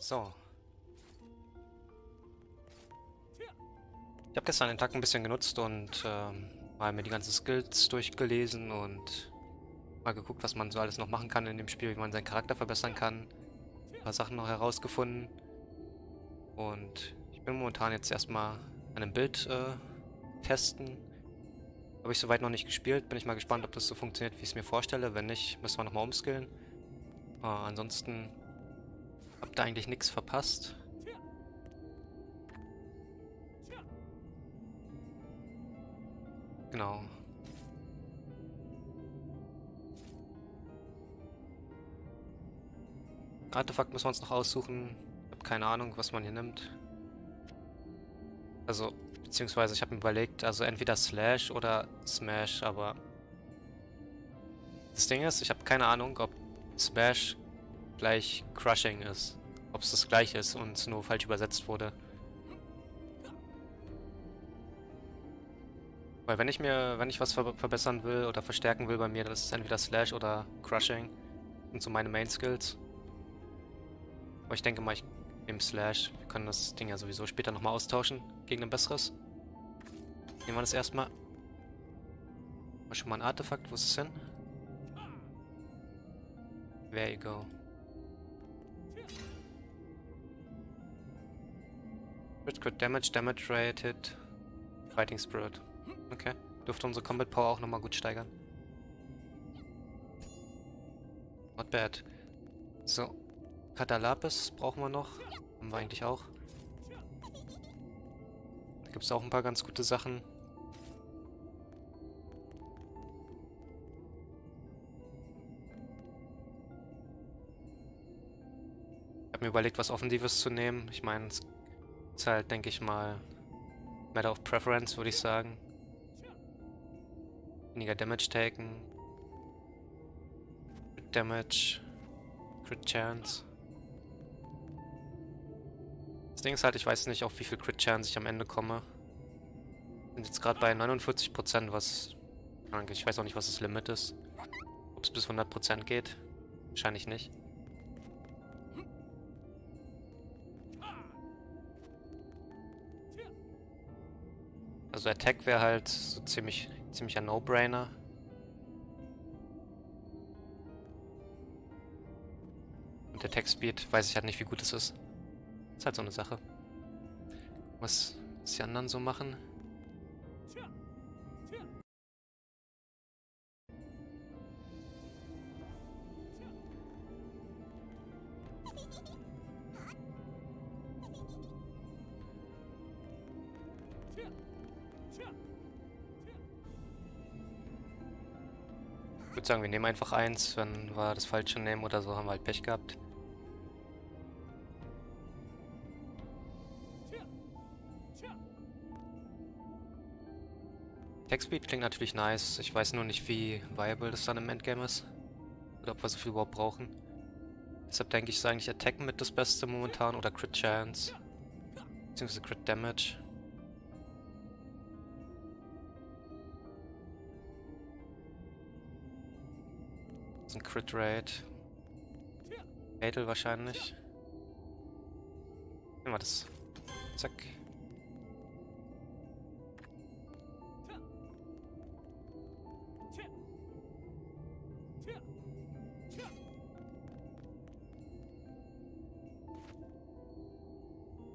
So. Ich habe gestern den Tag ein bisschen genutzt und ähm, mal mir die ganzen Skills durchgelesen und mal geguckt, was man so alles noch machen kann in dem Spiel, wie man seinen Charakter verbessern kann. Ein paar Sachen noch herausgefunden. Und ich bin momentan jetzt erstmal an einem Bild äh, testen. Habe ich soweit noch nicht gespielt. Bin ich mal gespannt, ob das so funktioniert, wie ich es mir vorstelle. Wenn nicht, müssen wir nochmal umskillen. Äh, ansonsten habt ihr eigentlich nichts verpasst. Genau. Artefakt müssen wir uns noch aussuchen. Ich habe keine Ahnung, was man hier nimmt. Also, beziehungsweise ich habe mir überlegt, also entweder Slash oder Smash, aber... Das Ding ist, ich habe keine Ahnung, ob Smash gleich Crushing ist. Ob es das gleiche ist und es nur falsch übersetzt wurde. Weil wenn ich mir, wenn ich was ver verbessern will oder verstärken will bei mir, dann ist es entweder Slash oder Crushing. Das sind so meine Main Skills. Aber ich denke mal, ich nehme Slash. Wir können das Ding ja sowieso später nochmal austauschen gegen ein besseres. Nehmen wir das erstmal. Mal schon mal ein Artefakt. Wo ist es hin? There you go. Crit, Crit Damage, Damage Rated, Fighting Spirit. Okay. Dürfte unsere Combat Power auch nochmal gut steigern. Not bad. So. Katalapis brauchen wir noch. Haben wir eigentlich auch. Da gibt es auch ein paar ganz gute Sachen. Ich habe mir überlegt, was Offensives zu nehmen. Ich meine, es ist halt, denke ich mal, Matter of Preference, würde ich sagen. Weniger Damage taken. Crit Damage. Crit Chance. Das Ding ist halt, ich weiß nicht, auf wie viel Crit Chance ich am Ende komme. Bin jetzt gerade bei 49%, was... Ich weiß auch nicht, was das Limit ist. Ob es bis 100% geht. Wahrscheinlich nicht. Also Attack wäre halt so ziemlich ziemlicher No-Brainer. Und der Attack-Speed weiß ich halt nicht, wie gut es ist. Ist halt so eine Sache. Was die anderen so machen. Sagen, wir nehmen einfach eins. Wenn wir das falsche nehmen oder so, haben wir halt Pech gehabt. Textspeed klingt natürlich nice. Ich weiß nur nicht, wie viable das dann im Endgame ist. Oder ob wir so viel überhaupt brauchen. Deshalb denke ich, ist eigentlich Attack mit das Beste momentan oder Crit Chance. Beziehungsweise Crit Damage. Das ist ein Crit Rate. Fatal wahrscheinlich. Nehmen wir das. Zack.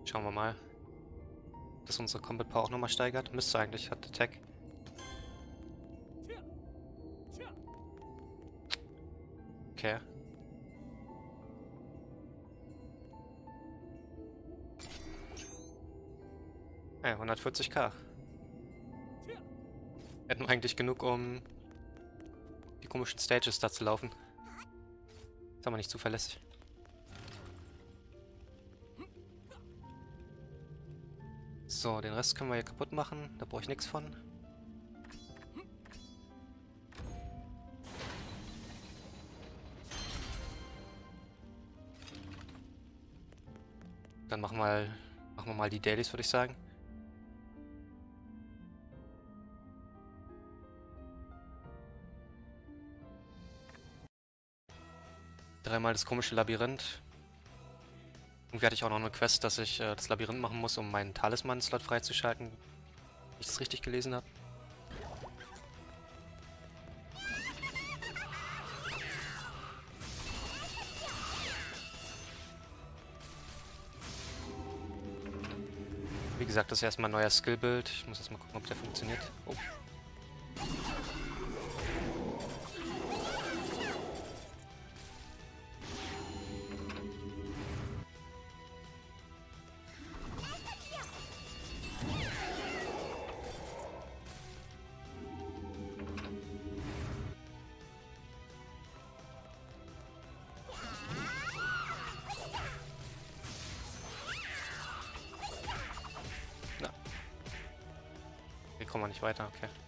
Schauen wir mal. Dass unsere Combat Power auch nochmal steigert. Müsste eigentlich, hat Attack. Okay. Ja, 140k. Hätten wir eigentlich genug, um die komischen Stages da zu laufen. Ist aber nicht zuverlässig. So, den Rest können wir hier kaputt machen. Da brauche ich nichts von. Dann machen wir, machen wir mal die Dailies, würde ich sagen. Dreimal das komische Labyrinth. Irgendwie hatte ich auch noch eine Quest, dass ich äh, das Labyrinth machen muss, um meinen Talisman-Slot freizuschalten. Wenn ich das richtig gelesen habe. Wie gesagt, das ist erstmal ein neuer Skill-Build. Ich muss erstmal gucken, ob der funktioniert. Oh. Weiter, okay.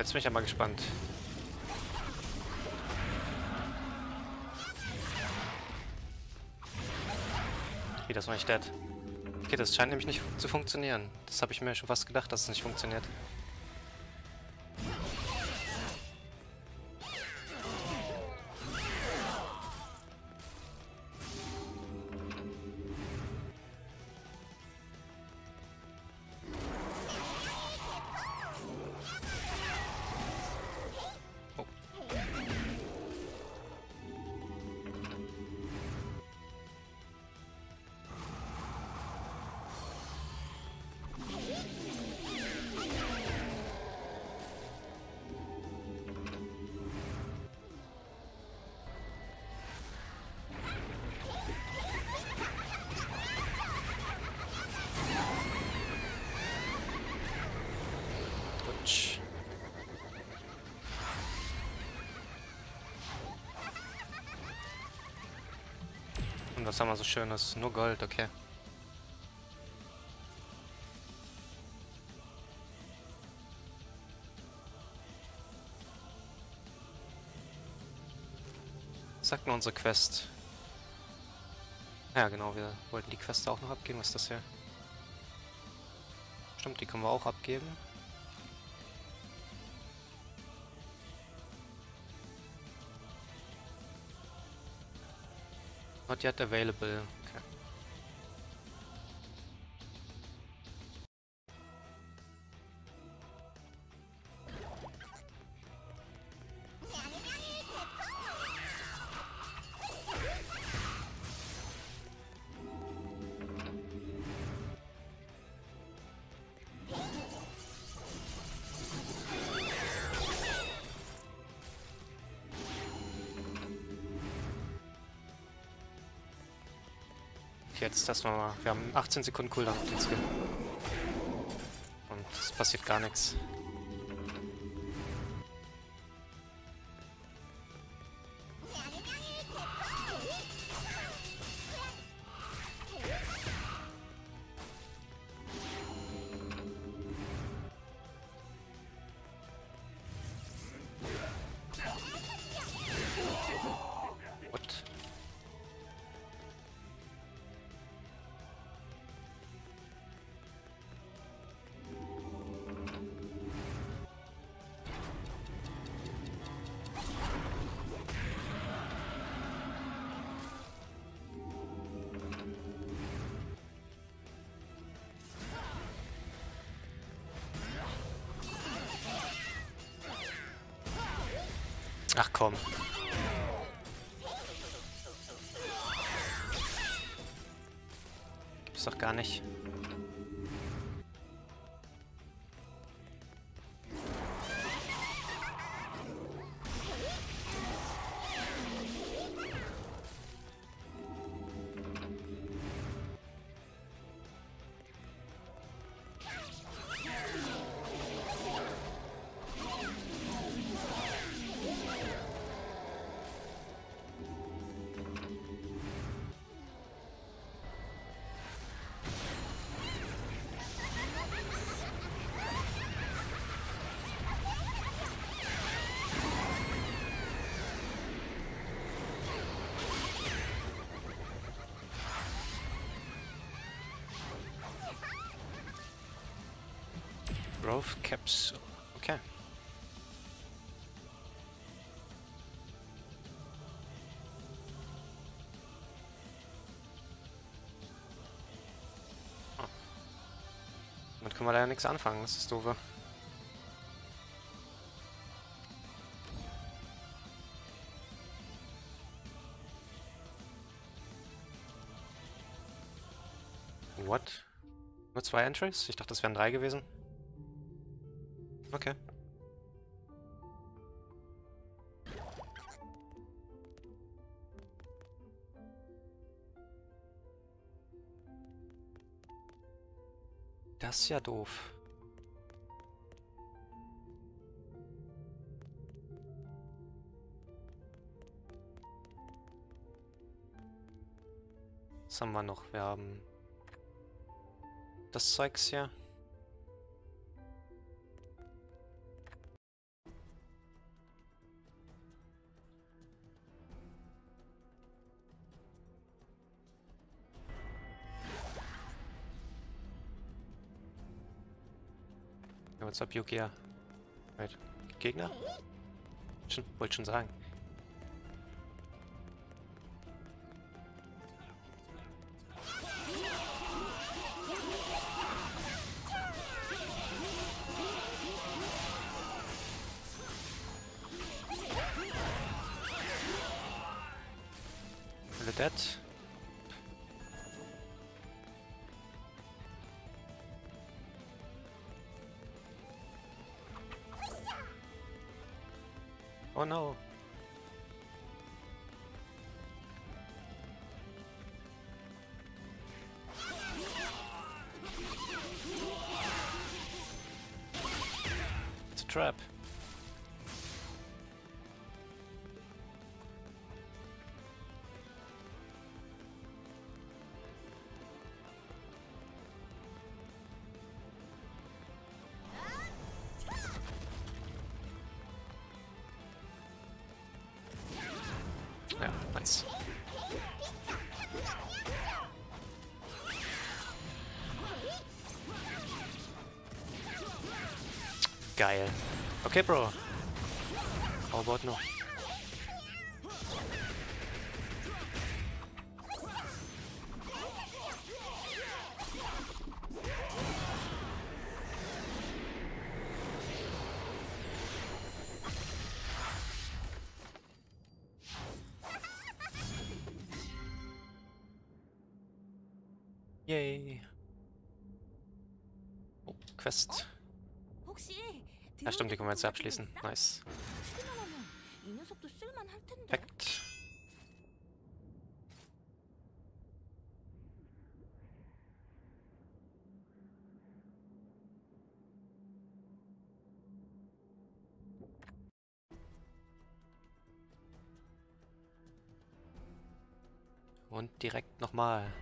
Jetzt bin ich ja mal gespannt. Okay, das war nicht dead. Okay, das scheint nämlich nicht zu funktionieren. Das habe ich mir schon fast gedacht, dass es nicht funktioniert. Und was haben wir so schönes? Nur Gold, okay. Sagt nur unsere Quest? Ja genau, wir wollten die Quest auch noch abgeben. Was ist das hier? Stimmt, die können wir auch abgeben. Not yet available. Okay. Jetzt wir mal. Wir haben 18 Sekunden Cooldown auf den Skill. Und es passiert gar nichts. Ach komm. Gibt's doch gar nicht. Caps. Okay. Ah. Damit können wir leider nichts anfangen, das ist doof. What? Nur zwei Entries? Ich dachte, das wären drei gewesen. Ja doof. Was haben wir noch? Wir haben das Zeugs hier. What's up, Yukia? Right. Gegner? Schon, wollte schon sagen. Geil. Okay, Bro. How about no? Yay. Oh, Quest. Ja, stimmt, die können wir jetzt abschließen. Nice. Perfekt. Und direkt nochmal.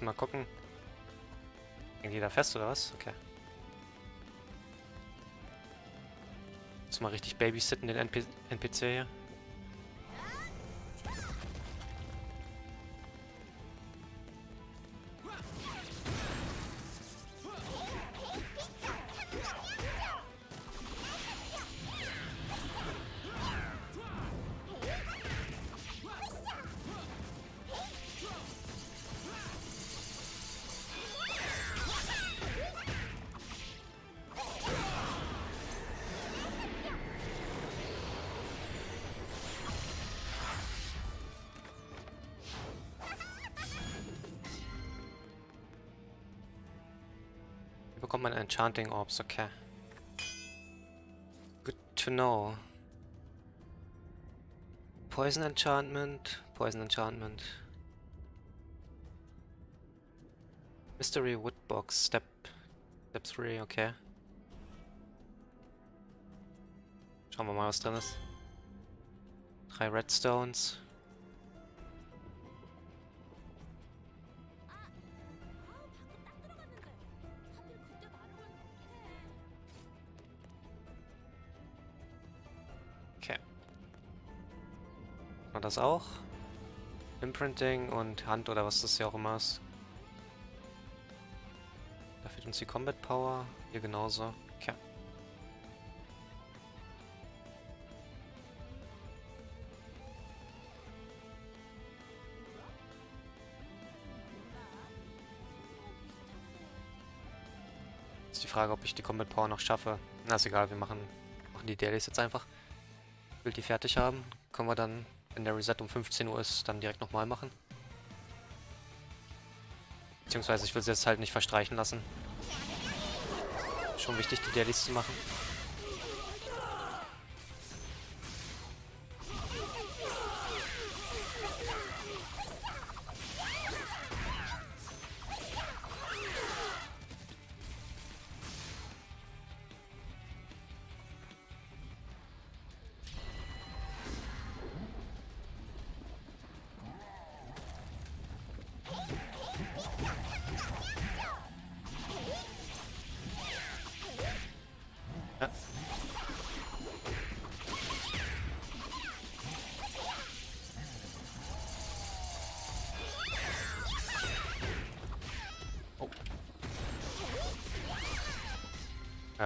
Diesmal gucken. Hängt die da fest oder was? Okay. Muss mal richtig babysitten, den NP NPC. Hier Enchanting Orbs, okay. Good to know. Poison Enchantment, Poison Enchantment. Mystery Woodbox, Step, Step 3, okay. Schauen wir mal, was drin ist. Drei Redstones. War das auch? Imprinting und Hand oder was das hier auch immer ist. Da fehlt uns die Combat Power. Hier genauso. Okay. Ist die Frage, ob ich die Combat Power noch schaffe. Na, ist egal, wir machen, machen die Dailies jetzt einfach. Ich will die fertig haben. Können wir dann, wenn der Reset um 15 Uhr ist, dann direkt nochmal machen. Beziehungsweise ich will sie jetzt halt nicht verstreichen lassen. Schon wichtig, die Dailies zu machen.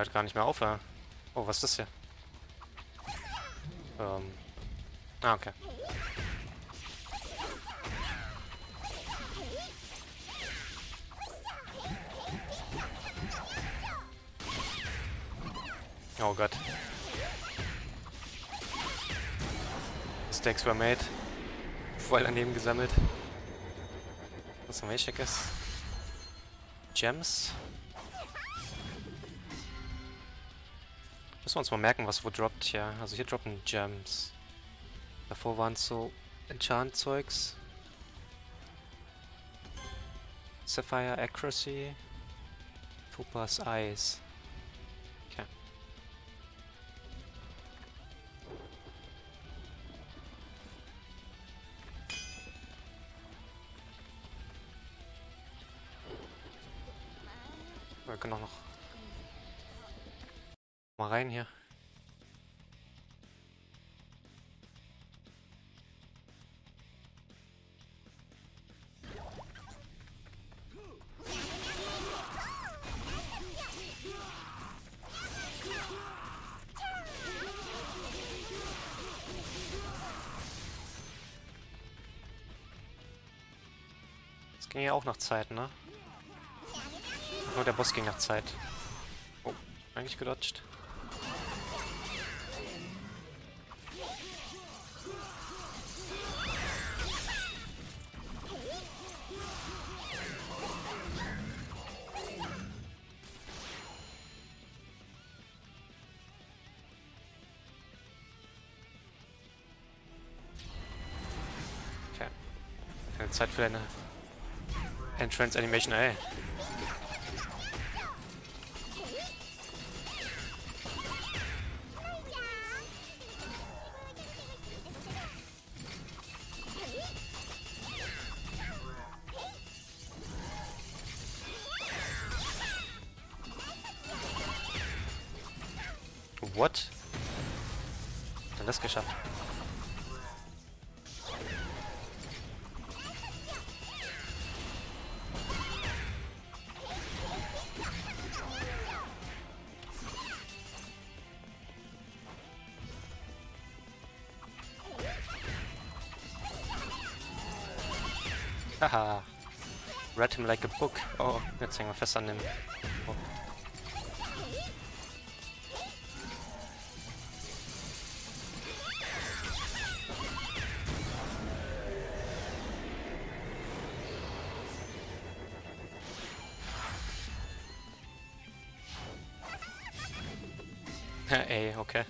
Hört gar nicht mehr auf, ja. Oh, was ist das hier? Ähm. Ah, okay. Oh Gott. Stacks were made. Voll daneben gesammelt. Was wir hier ist? Gems. Müssen wir uns mal merken, was wo droppt hier. Also hier droppen Gems. Davor waren es so Enchant-Zeugs. Sapphire Accuracy. Topaz Eyes. Rein hier. Das ging ja auch nach Zeit, ne? Nur der Boss ging nach Zeit. Oh, eigentlich gedodged. Zeit für eine Entrance Animation, ey. Read him like a book. Oh, jetzt hängen wir fest an dem. Oh. Ey, okay.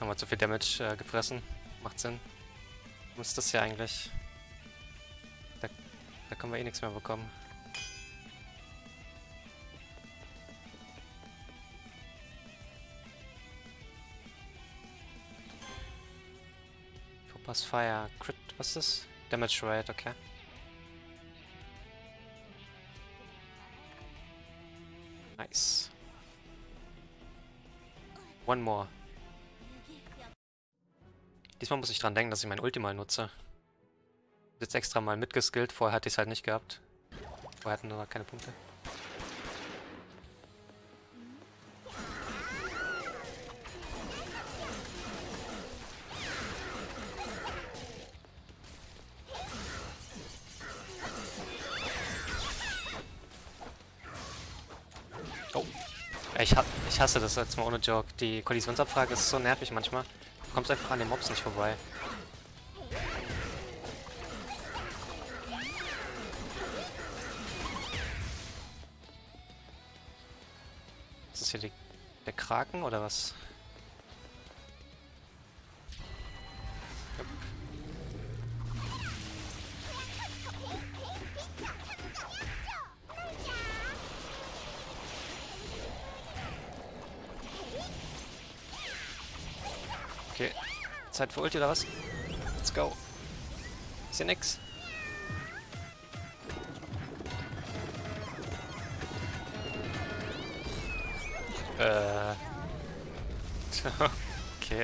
Haben wir zu viel Damage äh, gefressen. Macht Sinn. Muss das ja eigentlich... Da, können wir eh nichts mehr bekommen. Focus Fire. Crit, was ist das? Damage Rate, okay. Nice. One more. Diesmal muss ich dran denken, dass ich mein Ulti mal nutze. Jetzt extra mal mitgeskillt, vorher hatte ich es halt nicht gehabt. Vorher hatten wir keine Punkte. Oh. Ich, ich hasse das jetzt mal ohne Joke. Die Kollisionsabfrage ist so nervig manchmal. Du kommst einfach an den Mobs nicht vorbei. Hier die, der Kraken oder was? Okay. Zeit für Ulti oder was? Let's go. Ist hier nix.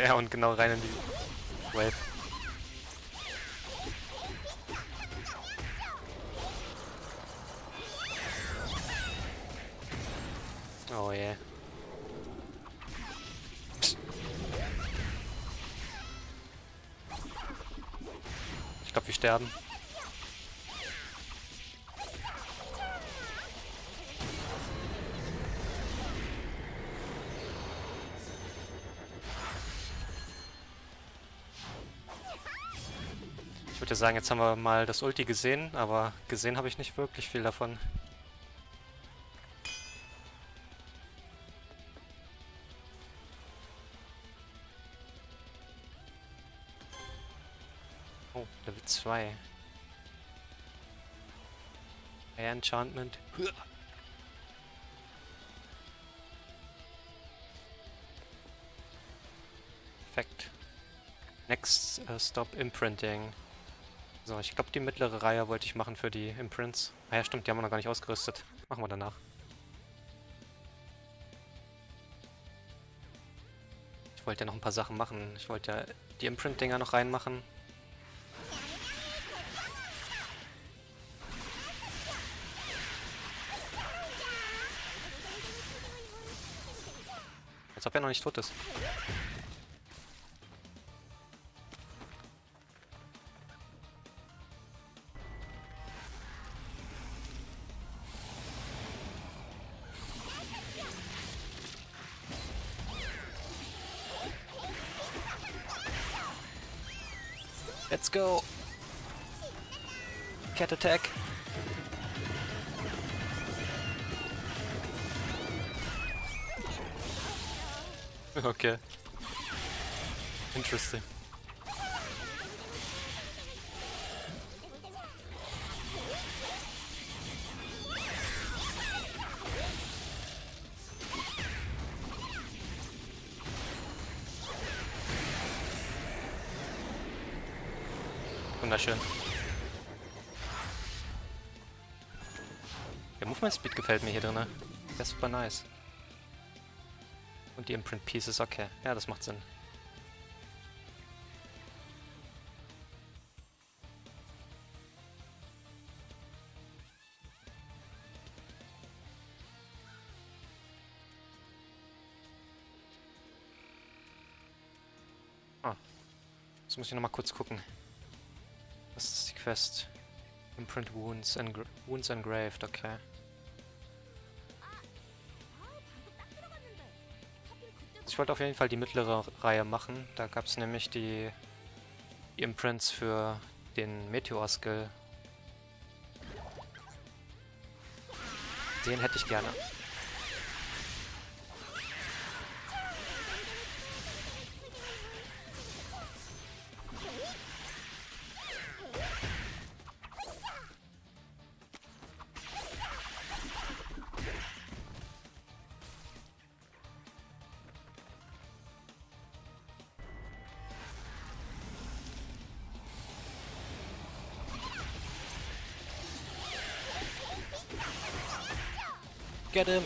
okay, und genau rein in die Wave. Ich würde sagen, jetzt haben wir mal das Ulti gesehen, aber gesehen habe ich nicht wirklich viel davon. Oh, Level 2. Air Enchantment. Perfekt. Next uh, Stop Imprinting. So, ich glaube die mittlere Reihe wollte ich machen für die Imprints. Ah ja, stimmt, die haben wir noch gar nicht ausgerüstet. Machen wir danach. Ich wollte ja noch ein paar Sachen machen. Ich wollte ja die Imprint-Dinger noch reinmachen. Als ob er noch nicht tot ist. Cat attack! Okay. Interesting. Speed gefällt mir hier drin. Der ist super nice. Und die Imprint Pieces, okay. Ja, das macht Sinn. Ah. Jetzt muss ich nochmal kurz gucken. Was ist die Quest? Imprint Wounds, Engra Wounds Engraved, okay. Ich wollte auf jeden Fall die mittlere Reihe machen. Da gab es nämlich die, die Imprints für den Meteor-Skill. Den hätte ich gerne. Get him!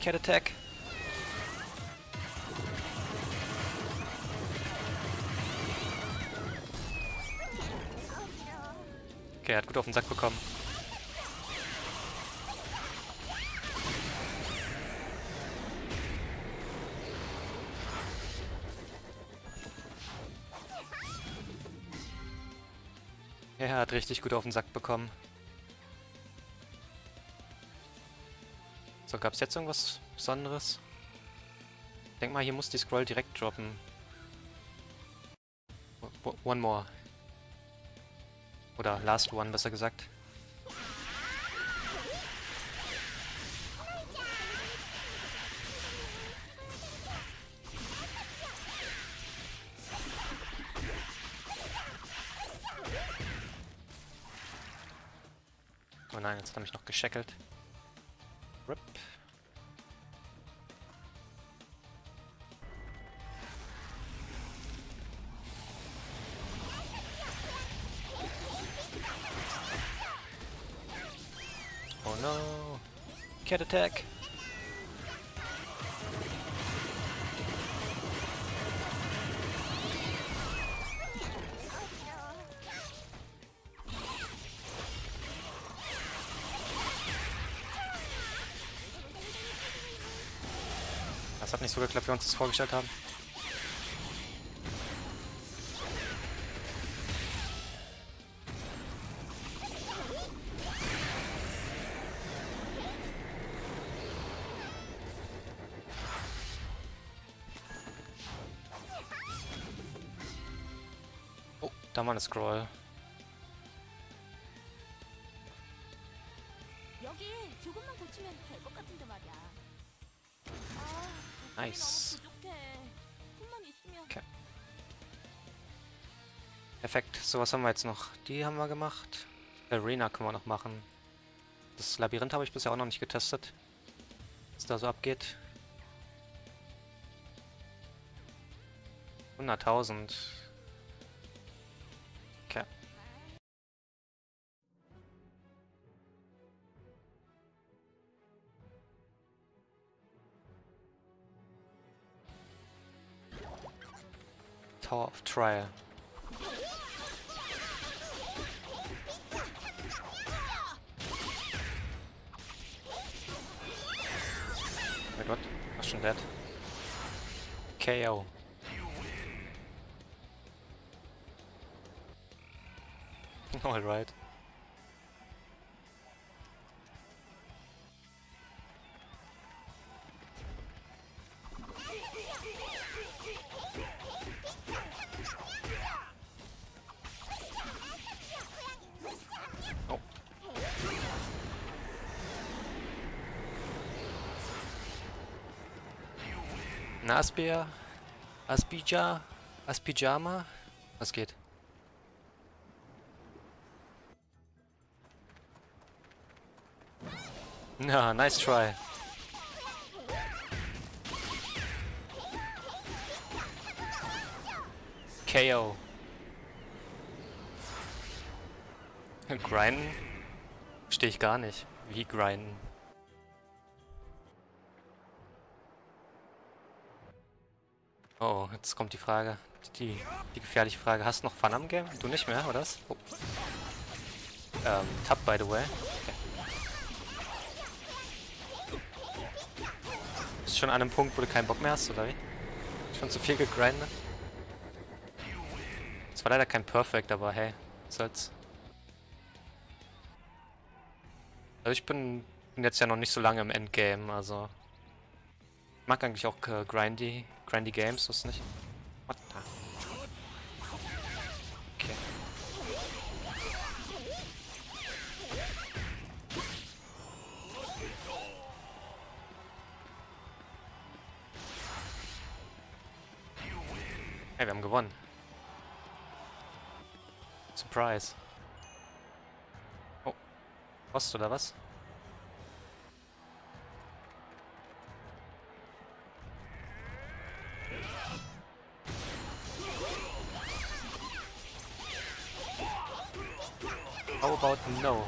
Cat Attack! Okay, er hat gut auf den Sack bekommen. Er hat richtig gut auf den Sack bekommen. Gab es jetzt irgendwas Besonderes? Ich denk mal, hier muss die Scroll direkt droppen. One more. Oder last one, besser gesagt. Oh nein, jetzt hat er mich noch gescheckelt. No! Cat attack! Das hat nicht so geklappt, wie wir uns das vorgestellt haben. mal eine Scroll. Nice. Okay. Perfekt. So, was haben wir jetzt noch? Die haben wir gemacht. Arena können wir noch machen. Das Labyrinth habe ich bisher auch noch nicht getestet. Was da so abgeht. 100.000. of Trial. Wait, what? Was schon dead? KO. Alright. Asbär? Aspija? Aspijama? Was geht? Na, nice try. KO. Grinden? Verstehe ich gar nicht. Wie grinden? Oh, jetzt kommt die Frage. Die, die gefährliche Frage. Hast du noch Fun am Game? Du nicht mehr, oder? Oh. Ähm, Tab, by the way. Okay. Bist schon an einem Punkt, wo du keinen Bock mehr hast, oder wie? Schon zu viel gegrindet? Es war leider kein Perfect, aber hey, was soll's. Also ich bin, bin jetzt ja noch nicht so lange im Endgame, also... Ich mag eigentlich auch äh, grindy, grindy Games, was nicht? What the? Okay. Hey, wir haben gewonnen. Surprise. Oh. Post oder was? Genau.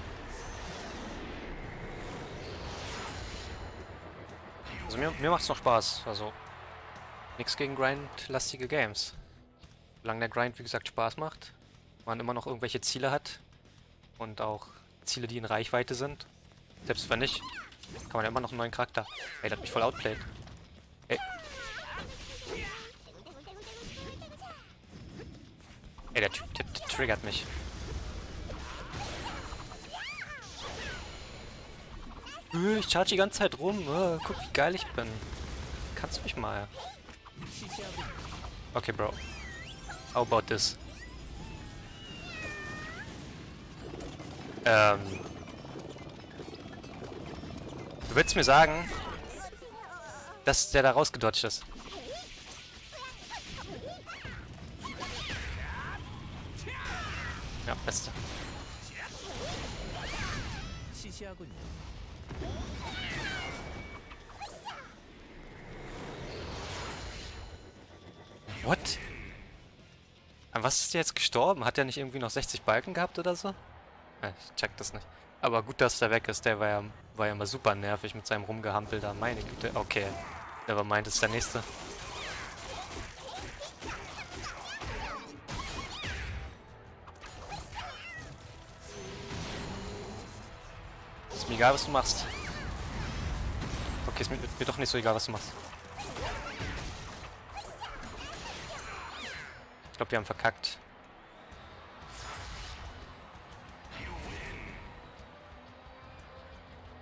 Also mir, mir macht's noch Spaß. Also nichts gegen grindlastige Games. Solange der Grind, wie gesagt, Spaß macht, man immer noch irgendwelche Ziele hat und auch Ziele, die in Reichweite sind. Selbst wenn nicht, kann man ja immer noch einen neuen Charakter. Ey, der hat mich voll outplayed. Ey. Ey, der Typ der, der triggert mich. Ich charge die ganze Zeit rum. Äh, guck, wie geil ich bin. Kannst du mich mal. Okay, Bro. How about this? Ähm. Du willst mir sagen, dass der da rausgedodged ist? Ja, beste. What? An was ist der jetzt gestorben? Hat der nicht irgendwie noch 60 Balken gehabt oder so? Ich check das nicht. Aber gut, dass der weg ist. Der war ja, war ja immer super nervig mit seinem Rumgehampel da. Meine Güte. Okay. Aber Nevermind ist der nächste. Egal, was du machst. Okay, ist mir, mir doch nicht so egal, was du machst. Ich glaube, wir haben verkackt.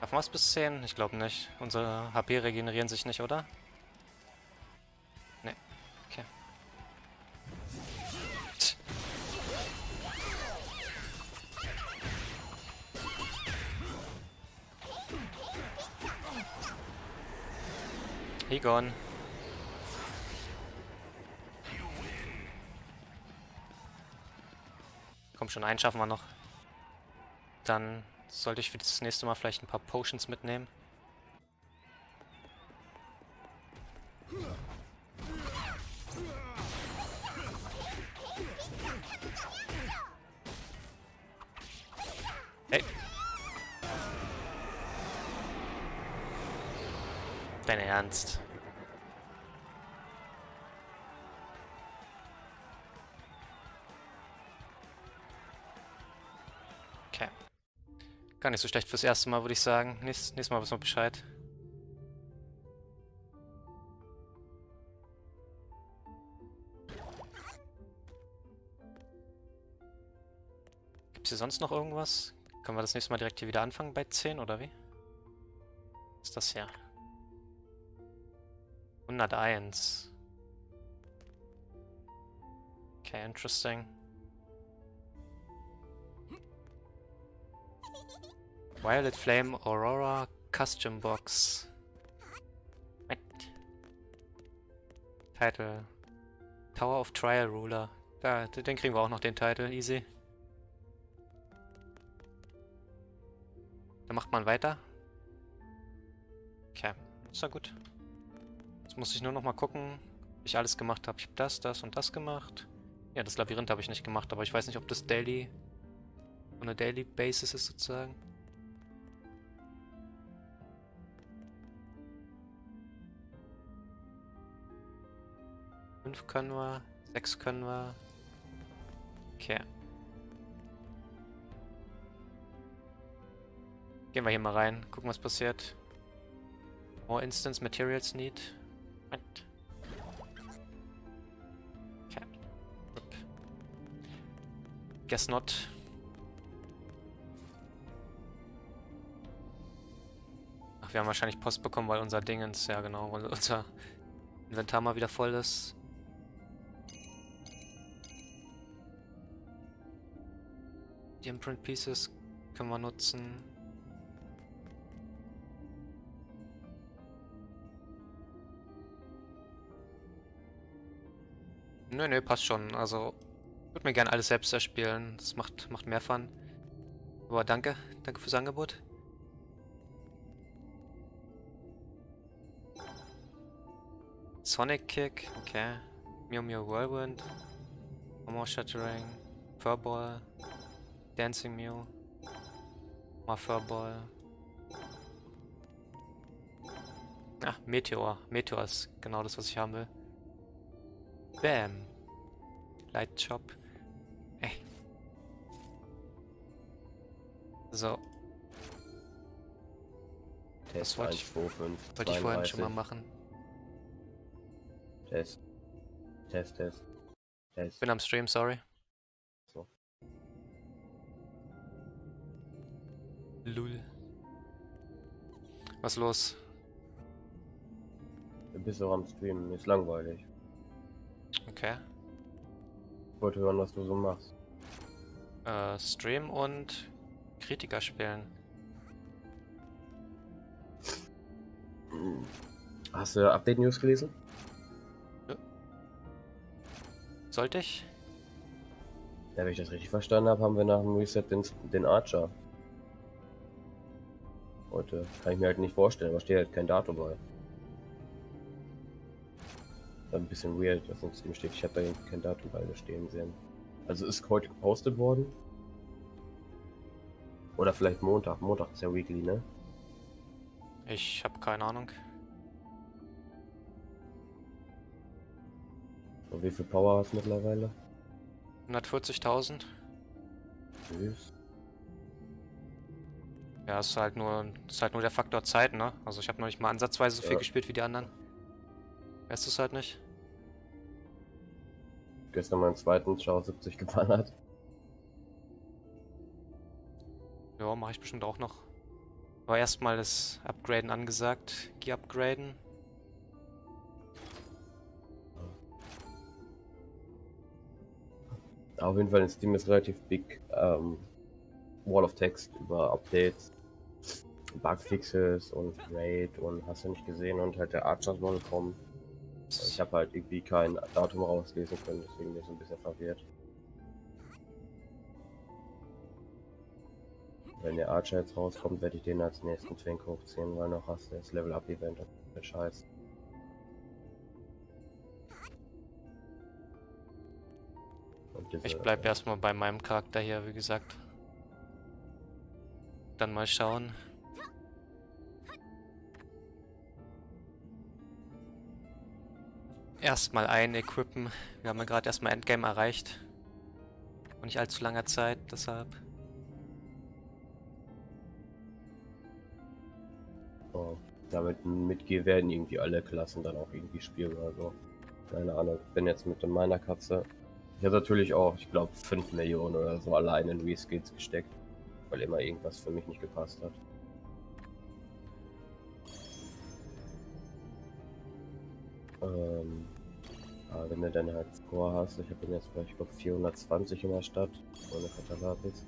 Schaffen wir es bis 10? Ich glaube nicht. Unsere HP regenerieren sich nicht, oder? Egon. Komm schon, einen schaffen wir noch. Dann sollte ich für das nächste Mal vielleicht ein paar Potions mitnehmen. Hey. Dein Ernst. Gar nicht so schlecht fürs erste Mal, würde ich sagen. Nächstes, nächstes Mal wissen wir Bescheid. Gibt es hier sonst noch irgendwas? Können wir das nächste Mal direkt hier wieder anfangen bei 10 oder wie? Was ist das hier? 101. Okay, interesting. Violet Flame Aurora Custom Box. What? Title. Tower of Trial Ruler. Da, den kriegen wir auch noch den Titel, easy. Dann macht man weiter. Okay, ist ja gut. Jetzt muss ich nur noch mal gucken, ob ich alles gemacht habe. Ich habe das, das und das gemacht. Ja, das Labyrinth habe ich nicht gemacht, aber ich weiß nicht, ob das Daily... a Daily Basis ist sozusagen. Fünf können wir, sechs können wir. Okay. Gehen wir hier mal rein, gucken was passiert. More Instance Materials Need. Okay. Guess not. Ach, wir haben wahrscheinlich Post bekommen, weil unser Dingens, ja genau, weil unser Inventar mal wieder voll ist. Die Imprint Pieces können wir nutzen. Nö, nö, passt schon. Also, ich würde mir gerne alles selbst erspielen. Das macht, macht mehr Fun. Aber danke. Danke fürs Angebot. Sonic Kick, okay. Mew Mew Whirlwind. More Shattering. Furball. Dancing Mew. Mal Furball. Ah, Meteor. Meteor ist genau das, was ich haben will. Bam. Light Shop. Ey. So, Test wollte 1, ich- 2, 5, wollte ich vorhin schon mal 32. machen. Test. Test, Test. Test. Bin am Stream, sorry. Lul. Was los? Du bist auch am Streamen, ist langweilig. Okay. Ich wollte hören, was du so machst. Äh, Stream und Kritiker spielen. Hast du Update News gelesen? Sollte ich? Ja, wenn ich das richtig verstanden habe, haben wir nach dem Reset den, den Archer. Heute kann ich mir halt nicht vorstellen, aber steht halt kein Datum bei. Ein bisschen weird, dass im Steam steht. Ich habe da irgendwie kein Datum bei stehen sehen. Also ist heute gepostet worden? Oder vielleicht Montag. Montag ist ja Weekly, ne? Ich habe keine Ahnung. Und wie viel Power hast du mittlerweile? 140.000? Tschüss. Ja, ist halt nur ist halt nur der Faktor Zeit, ne? Also ich habe noch nicht mal ansatzweise so viel Ja. gespielt wie die anderen. Weißt du es halt nicht? Gestern meinen zweiten Schau 70 geballert. Ja, mache ich bestimmt auch noch. Aber erstmal das Upgraden angesagt. Gear upgraden. Auf jeden Fall in Steam ist relativ big ähm, Wall of Text über Updates, Bugfixes und Raid und hast du nicht gesehen und halt der Archer soll kommen. Ich habe halt irgendwie kein Datum rauslesen können, deswegen bin ich so ein bisschen verwirrt. Wenn der Archer jetzt rauskommt, werde ich den als nächsten Twink hochziehen, weil noch hast du das Level Up Event. Ist der Scheiß. Und diese- Ich bleib erstmal bei meinem Charakter hier, wie gesagt. Dann mal schauen. Erstmal ein equippen. Wir haben ja gerade erstmal Endgame erreicht. Und nicht allzu langer Zeit, deshalb. Oh, damit mitgehe werden irgendwie alle Klassen dann auch irgendwie spielbar. So. Keine Ahnung. Bin jetzt mit meiner Katze. Ich habe natürlich auch, ich glaube, 5 Millionen oder so allein in Reskills gesteckt. Weil immer irgendwas für mich nicht gepasst hat. Ähm, aber wenn du dann halt Score hast, ich habe ihn jetzt vielleicht, ich glaube, 420 in der Stadt, ohne Katalapis.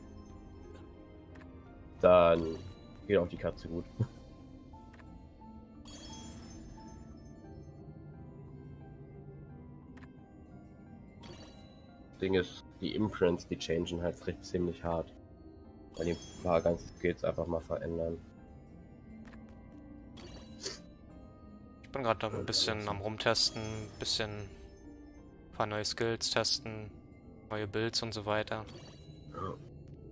Dann geht auch die Katze gut. Ding ist, die Imprints, die changen halt recht ziemlich hart. Weil die ein paar ganze Skills einfach mal verändern. Ich bin gerade ein bisschen am rumtesten, ein bisschen ein paar neue Skills testen, neue Builds und so weiter.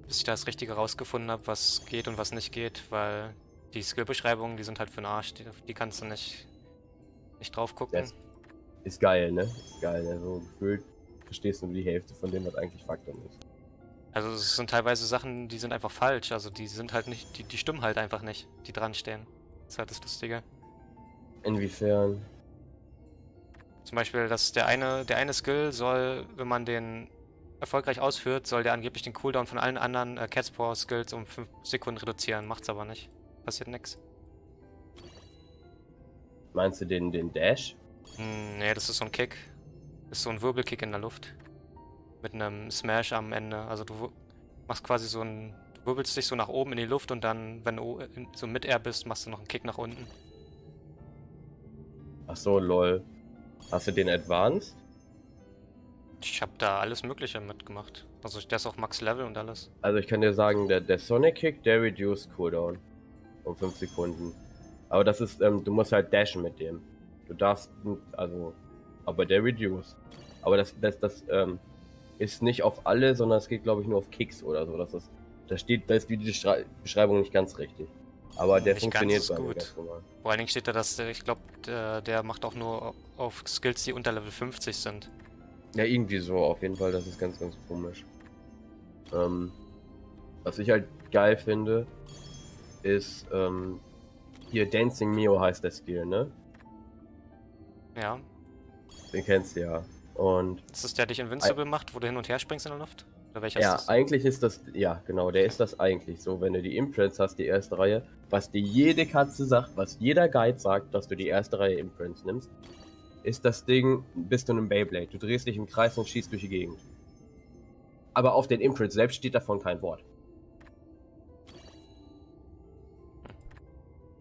Bis ich da das Richtige rausgefunden habe, was geht und was nicht geht, weil die Skillbeschreibungen, die sind halt für den Arsch, die, die kannst du nicht, nicht drauf gucken. Das ist geil, ne? Ist geil, ne? So gefühlt verstehst du nur die Hälfte von dem, was eigentlich Faktum ist. Also es sind teilweise Sachen, die sind einfach falsch, also die sind halt nicht, die, die stimmen halt einfach nicht, die dran stehen. Das ist halt das Lustige. Inwiefern? Zum Beispiel, dass der eine, der eine Skill soll, wenn man den erfolgreich ausführt, soll der angeblich den Cooldown von allen anderen äh, Catspaw Skills um 5 Sekunden reduzieren. Macht's aber nicht. Passiert nix. Meinst du den, den Dash? Hm, nee, das ist so ein Kick. Das ist so ein Wirbelkick in der Luft. Mit einem Smash am Ende. Also du machst quasi so ein. Du wirbelst dich so nach oben in die Luft und dann, wenn du so mit Air bist, machst du noch einen Kick nach unten. Ach so, lol. Hast du den Advanced? Ich habe da alles Mögliche mitgemacht. Also der ist auch Max Level und alles. Also ich kann dir sagen, der, der Sonic Kick, der reduced Cooldown. Um 5 Sekunden. Aber das ist, ähm, du musst halt dashen mit dem. Du darfst, also, aber der reduced. Aber das, das, das, ähm, ist nicht auf alle, sondern es geht, glaube ich, nur auf Kicks oder so. Das ist, da steht, da ist die Beschrei- Beschreibung nicht ganz richtig. Aber der Nicht funktioniert ganz gut. Vor allen Dingen steht da, dass der, ich glaube, der, der macht auch nur auf Skills, die unter Level 50 sind. Ja, irgendwie so, auf jeden Fall, das ist ganz, ganz komisch. Ähm, was ich halt geil finde, ist, ähm, hier Dancing Mio heißt der Skill, ne? Ja. Den kennst du ja. Und Ist das der, der dich invincible macht, wo du hin und her springst in der Luft? Oder welcher ja, ist das? eigentlich ist das, ja, genau, der ist das eigentlich so. Wenn du die Imprints hast, die erste Reihe, was dir jede Katze sagt, was jeder Guide sagt, dass du die erste Reihe Imprints nimmst, ist das Ding, bist du ein Beyblade. Du drehst dich im Kreis und schießt durch die Gegend. Aber auf den Imprints selbst steht davon kein Wort.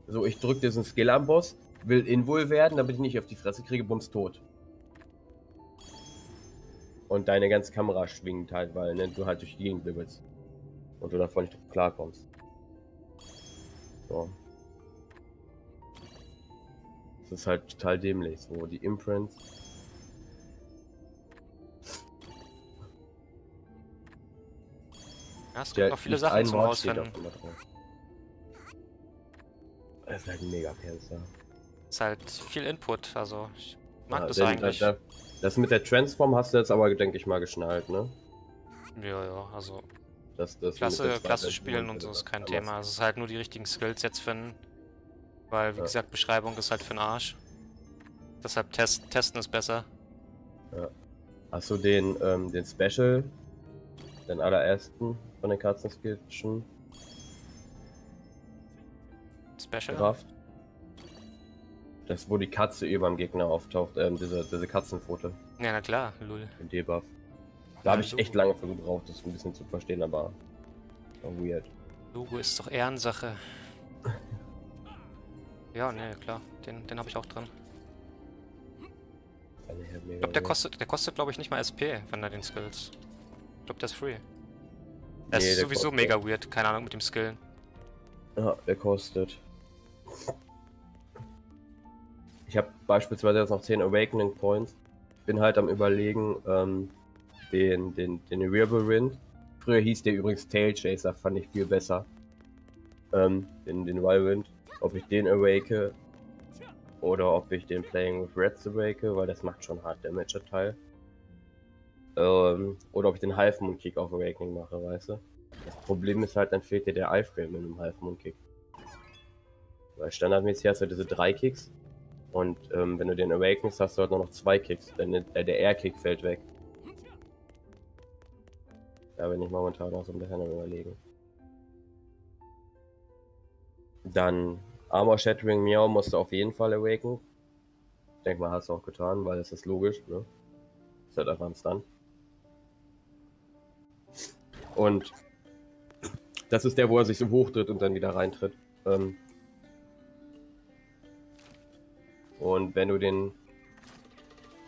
So, ich drück diesen Skill am Boss, will Invul werden, damit ich nicht auf die Fresse kriege, bums tot. Und deine ganze Kamera schwingt halt, weil ne, du halt durch die Gegend blibbelst. Und du davon nicht klarkommst. So. Das ist halt total dämlich, so die Imprints. Ja, es gibt noch viele Sachen zum Rausfinden. Das ist halt ein Mega-Cancer. Ist halt viel Input, also ich mag Ja, das eigentlich. Das, das mit der Transform hast du jetzt aber, denke ich mal, geschnallt, ne? Ja, ja, also Das, das Klasse, Klasse spielen und so ist das kein. Thema. Es ist halt nur die richtigen Skills jetzt finden. Weil, wie Ja. gesagt, Beschreibung ist halt für den Arsch. Deshalb test, testen ist besser. Hast du den, ähm, den Special, den allerersten von den Katzenskitchen Special. gerafft? Das, wo die Katze über dem Gegner auftaucht, ähm, diese, diese Katzenpfote, Ja, na klar, lul. den Debuff. Da habe ich echt lange für gebraucht, das ein bisschen zu verstehen, aber war weird. Logo ist doch Ehrensache. Ja, ne, klar. Den, den habe ich auch drin. Fand ich glaube, der kostet, der kostet glaube ich nicht mal SP, wenn er den Skills. Ich glaube, der ist free. Er Nee, ist sowieso mega weird, keine Ahnung mit dem Skillen. Ja, der kostet. Ich habe beispielsweise jetzt noch 10 Awakening Points. Bin halt am überlegen, ähm, den, den, den Whirlwind. Früher hieß der übrigens Tail Chaser, fand ich viel besser. Ähm, den, den Whirlwind. Ob ich den awake oder ob ich den Playing with Reds awake, weil das macht schon hart Damage der Teil. Ähm, oder ob ich den Half Moon Kick auf Awakening mache, weißt du? Das Problem ist halt, dann fehlt dir der Iframe in einem Half Moon Kick. Weil standardmäßig hast du diese drei Kicks. Und ähm, wenn du den Awakenst, hast du halt nur noch zwei Kicks. Denn der, der Air-Kick fällt weg. Da bin ich momentan noch so ein bisschen überlegen. Dann Armor Shattering Meow musst du auf jeden Fall awaken. Ich denke mal, hast du auch getan, weil das ist logisch, ne? Ist halt einfach ein Stun. Und das ist der, wo er sich so hochtritt und dann wieder reintritt. Ähm und wenn du den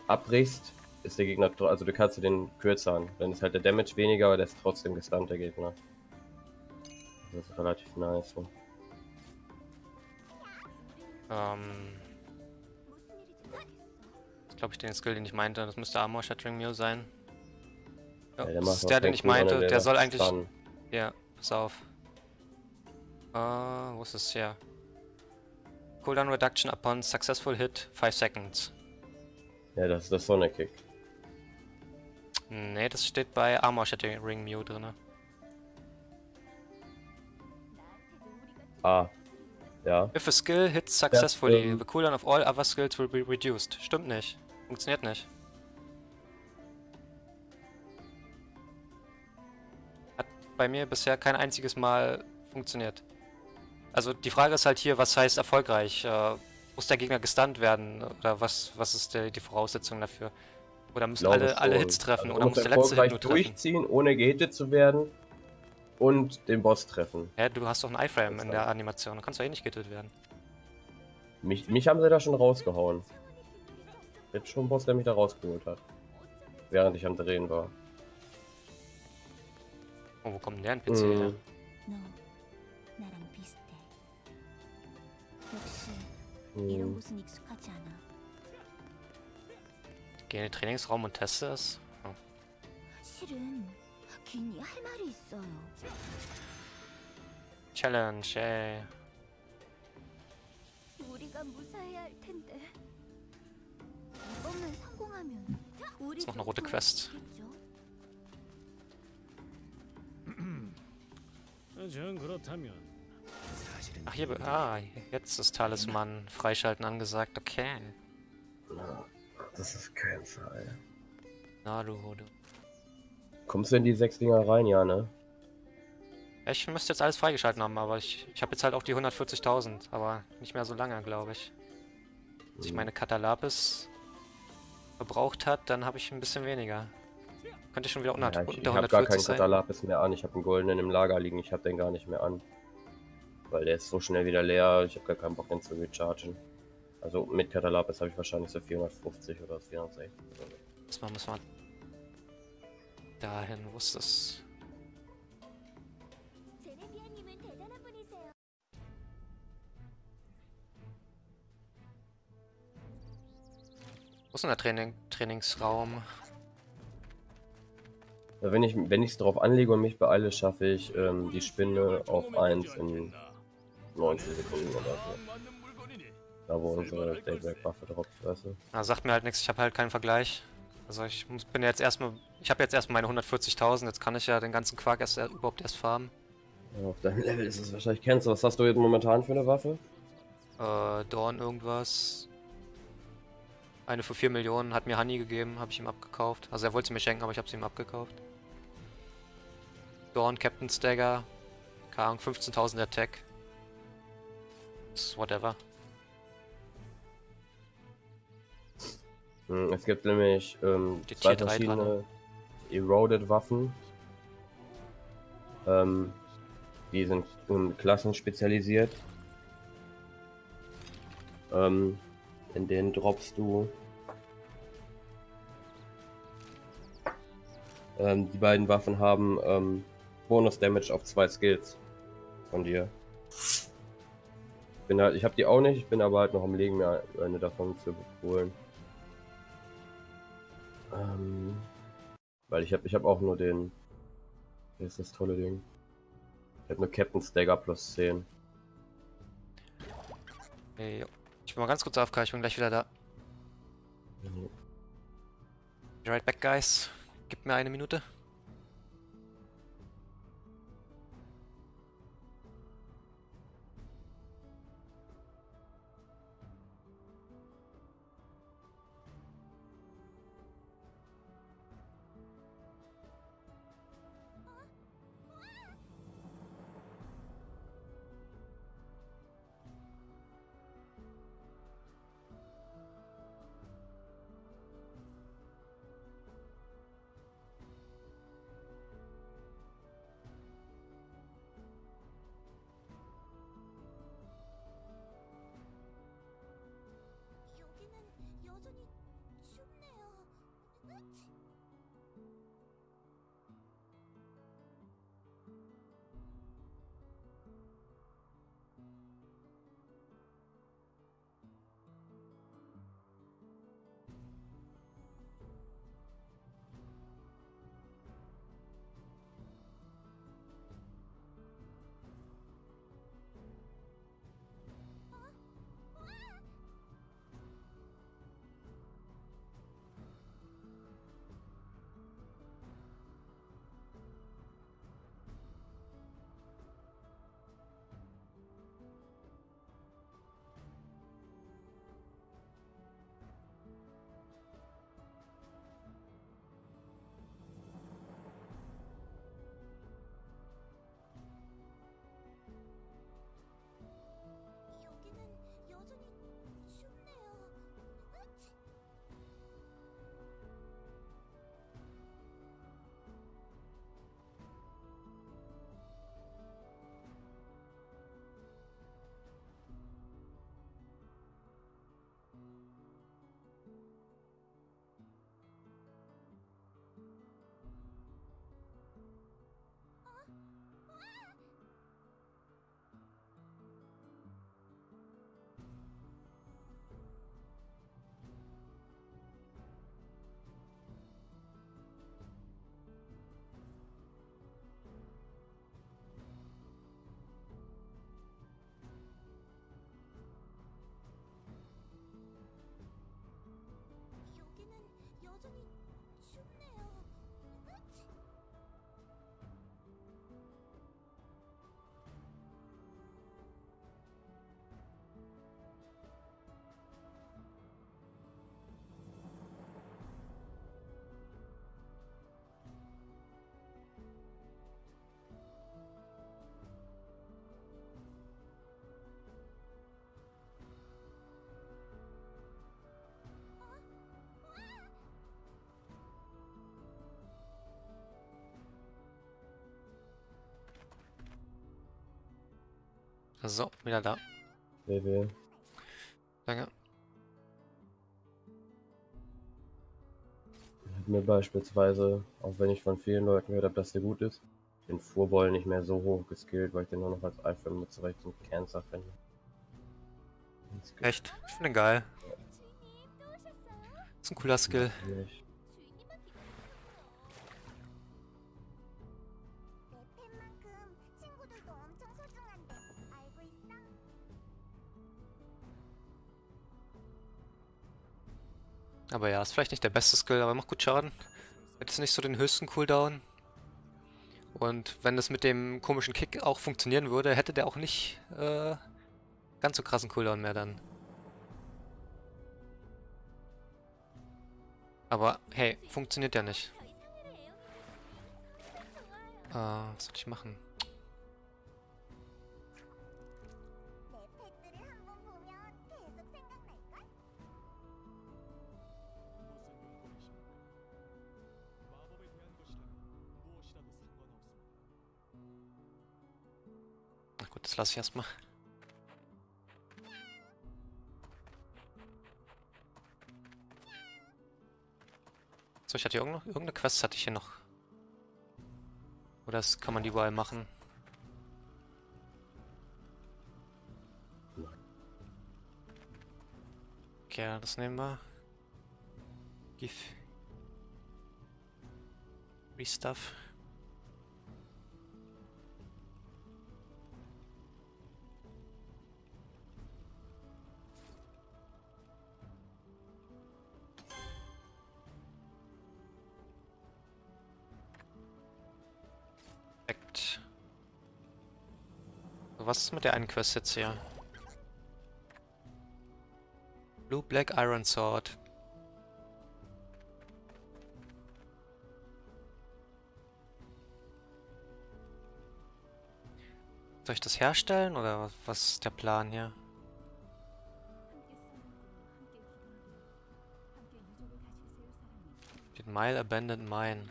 abbrichst, ist der Gegner, also du kannst den kürzer an. Dann ist halt der Damage weniger, aber der ist trotzdem gestunt, der Gegner. Das ist relativ nice. So. Ähm. Das glaube ich den Skill, den ich meinte. Das müsste Armor Shattering Mew sein. Ja, Ja, der das ist der, den ich meinte. Der, macht soll eigentlich. Stun. Ja, pass auf. Äh, wo ist es hier? Cooldown Reduction upon successful hit 5 seconds. Ja, das ist der Sonic Kick. Nee, das steht bei Armor Shattering Mew drin. Ah. Ja. If a skill hits successfully, ähm, the cooldown of all other skills will be reduced. Stimmt nicht. Funktioniert nicht. Hat bei mir bisher kein einziges Mal funktioniert. Also die Frage ist halt hier, was heißt erfolgreich? Äh, muss der Gegner gestunt werden? Oder was, was ist der, die Voraussetzung dafür? Oder müssen alle, alle. Hits treffen? Also oder du muss der letzte Hit erfolgreich nur treffen? durchziehen, ohne gehittet zu werden. Und den Boss treffen. Ja, du hast doch einen Iframe in der Animation. Dann kannst du eh nicht gehittet werden. Mich, mich haben sie da schon rausgehauen. Jetzt schon ein Boss, der mich da rausgeholt hat. Während ich am Drehen war. Oh, wo kommt denn der NPC her? Hm. 이런 곳은 익숙하지 않아. Geh in den Trainingsraum und teste es. Oh. 실은 괜히 할 말이 있어요. Challenge, ey. 내가 무사해야 할 텐데. 이번만 성공하면 우리 Ist noch eine rote 덕분에 Quest. 좋겠죠? 전 그렇다면 Ach, hier, be- ah, jetzt ist Talisman freischalten angesagt, okay. Na, das ist kein Fall. Na du, du. Kommst du in die sechs Dinger rein, ja, ne? Ich müsste jetzt alles freigeschalten haben, aber ich, ich habe jetzt halt auch die 140.000, aber nicht mehr so lange, glaube ich. Als ich Hm. meine Katalapis verbraucht hat, dann habe ich ein bisschen weniger. Könnte schon wieder unter, Ja, ich ich unter habe gar 140 keinen sein. Katalapis mehr an. Ich habe einen goldenen im Lager liegen. Ich habe den gar nicht mehr an. Weil der ist so schnell wieder leer, ich habe gar keinen Bock, den zu rechargen. Also mit Katalapis habe ich wahrscheinlich so 450 oder 460. Erstmal muss man dahin, wo ist das? Wo ist denn der Training Trainingsraum? Wenn ich es wenn drauf anlege und mich beeile, schaffe ich ähm, die Spinne auf 1 in 90 Sekunden oder so. Da wo unsere Daybreak-Waffe droppt, weißt du? Na, sagt mir halt nichts, ich habe halt keinen Vergleich. Also ich muss, bin jetzt erstmal, ich habe jetzt erstmal meine 140.000, jetzt kann ich ja den ganzen Quark erst, äh, überhaupt erst farmen. Ja, auf deinem Level ist es wahrscheinlich. Kennst du, was hast du jetzt momentan für eine Waffe? Äh, Dorn irgendwas. Eine für 4 Millionen hat mir Honey gegeben, habe ich ihm abgekauft. Also er wollte sie mir schenken, aber ich habe sie ihm abgekauft. Dorn, Captain Stagger, keine Ahnung, 15.000 Attack. Ist whatever. Hm, Es gibt nämlich ähm, zwei verschiedene Eroded Waffen. Ähm, die sind in Klassen spezialisiert. Ähm, in denen droppst du ähm, die beiden Waffen haben ähm, Bonus Damage auf zwei Skills von dir. Bin halt, ich habe die auch nicht, ich bin aber halt noch am Legen, mir eine davon zu holen. Ähm, weil ich habe ich hab auch nur den. Hier ist das tolle Ding. Ich habe nur Captain Stagger plus 10. Hey. Ich bin mal ganz kurz AFK, ich bin gleich wieder da. Mhm. Be right back, guys. Gib mir eine Minute. So, wieder da. BB. Danke. mir beispielsweise, auch wenn ich von vielen Leuten gehört habe, dass der gut ist, den Furball nicht mehr so hoch geskillt, weil ich den nur noch als Alpha mit zurechten Cancer finde. Echt? Ich finde den geil. Ja. Ist ein cooler Skill. Natürlich. Aber ja, ist vielleicht nicht der beste Skill, aber macht gut Schaden. Hat jetzt nicht so den höchsten Cooldown. Und wenn das mit dem komischen Kick auch funktionieren würde, hätte der auch nicht äh, ganz so krassen Cooldown mehr dann. Aber hey, funktioniert ja nicht. Äh, was soll ich machen? Das lasse ich erstmal. So, ich hatte hier irgendeine, irgendeine Quest hatte ich hier noch. Oder das kann man die überall machen. Okay, das nehmen wir. Gif. Restuff. Was ist mit der einen Quest jetzt hier? Blue Black Iron Sword. Soll ich das herstellen oder was- ist der Plan hier? Den Mile Abandoned Mine.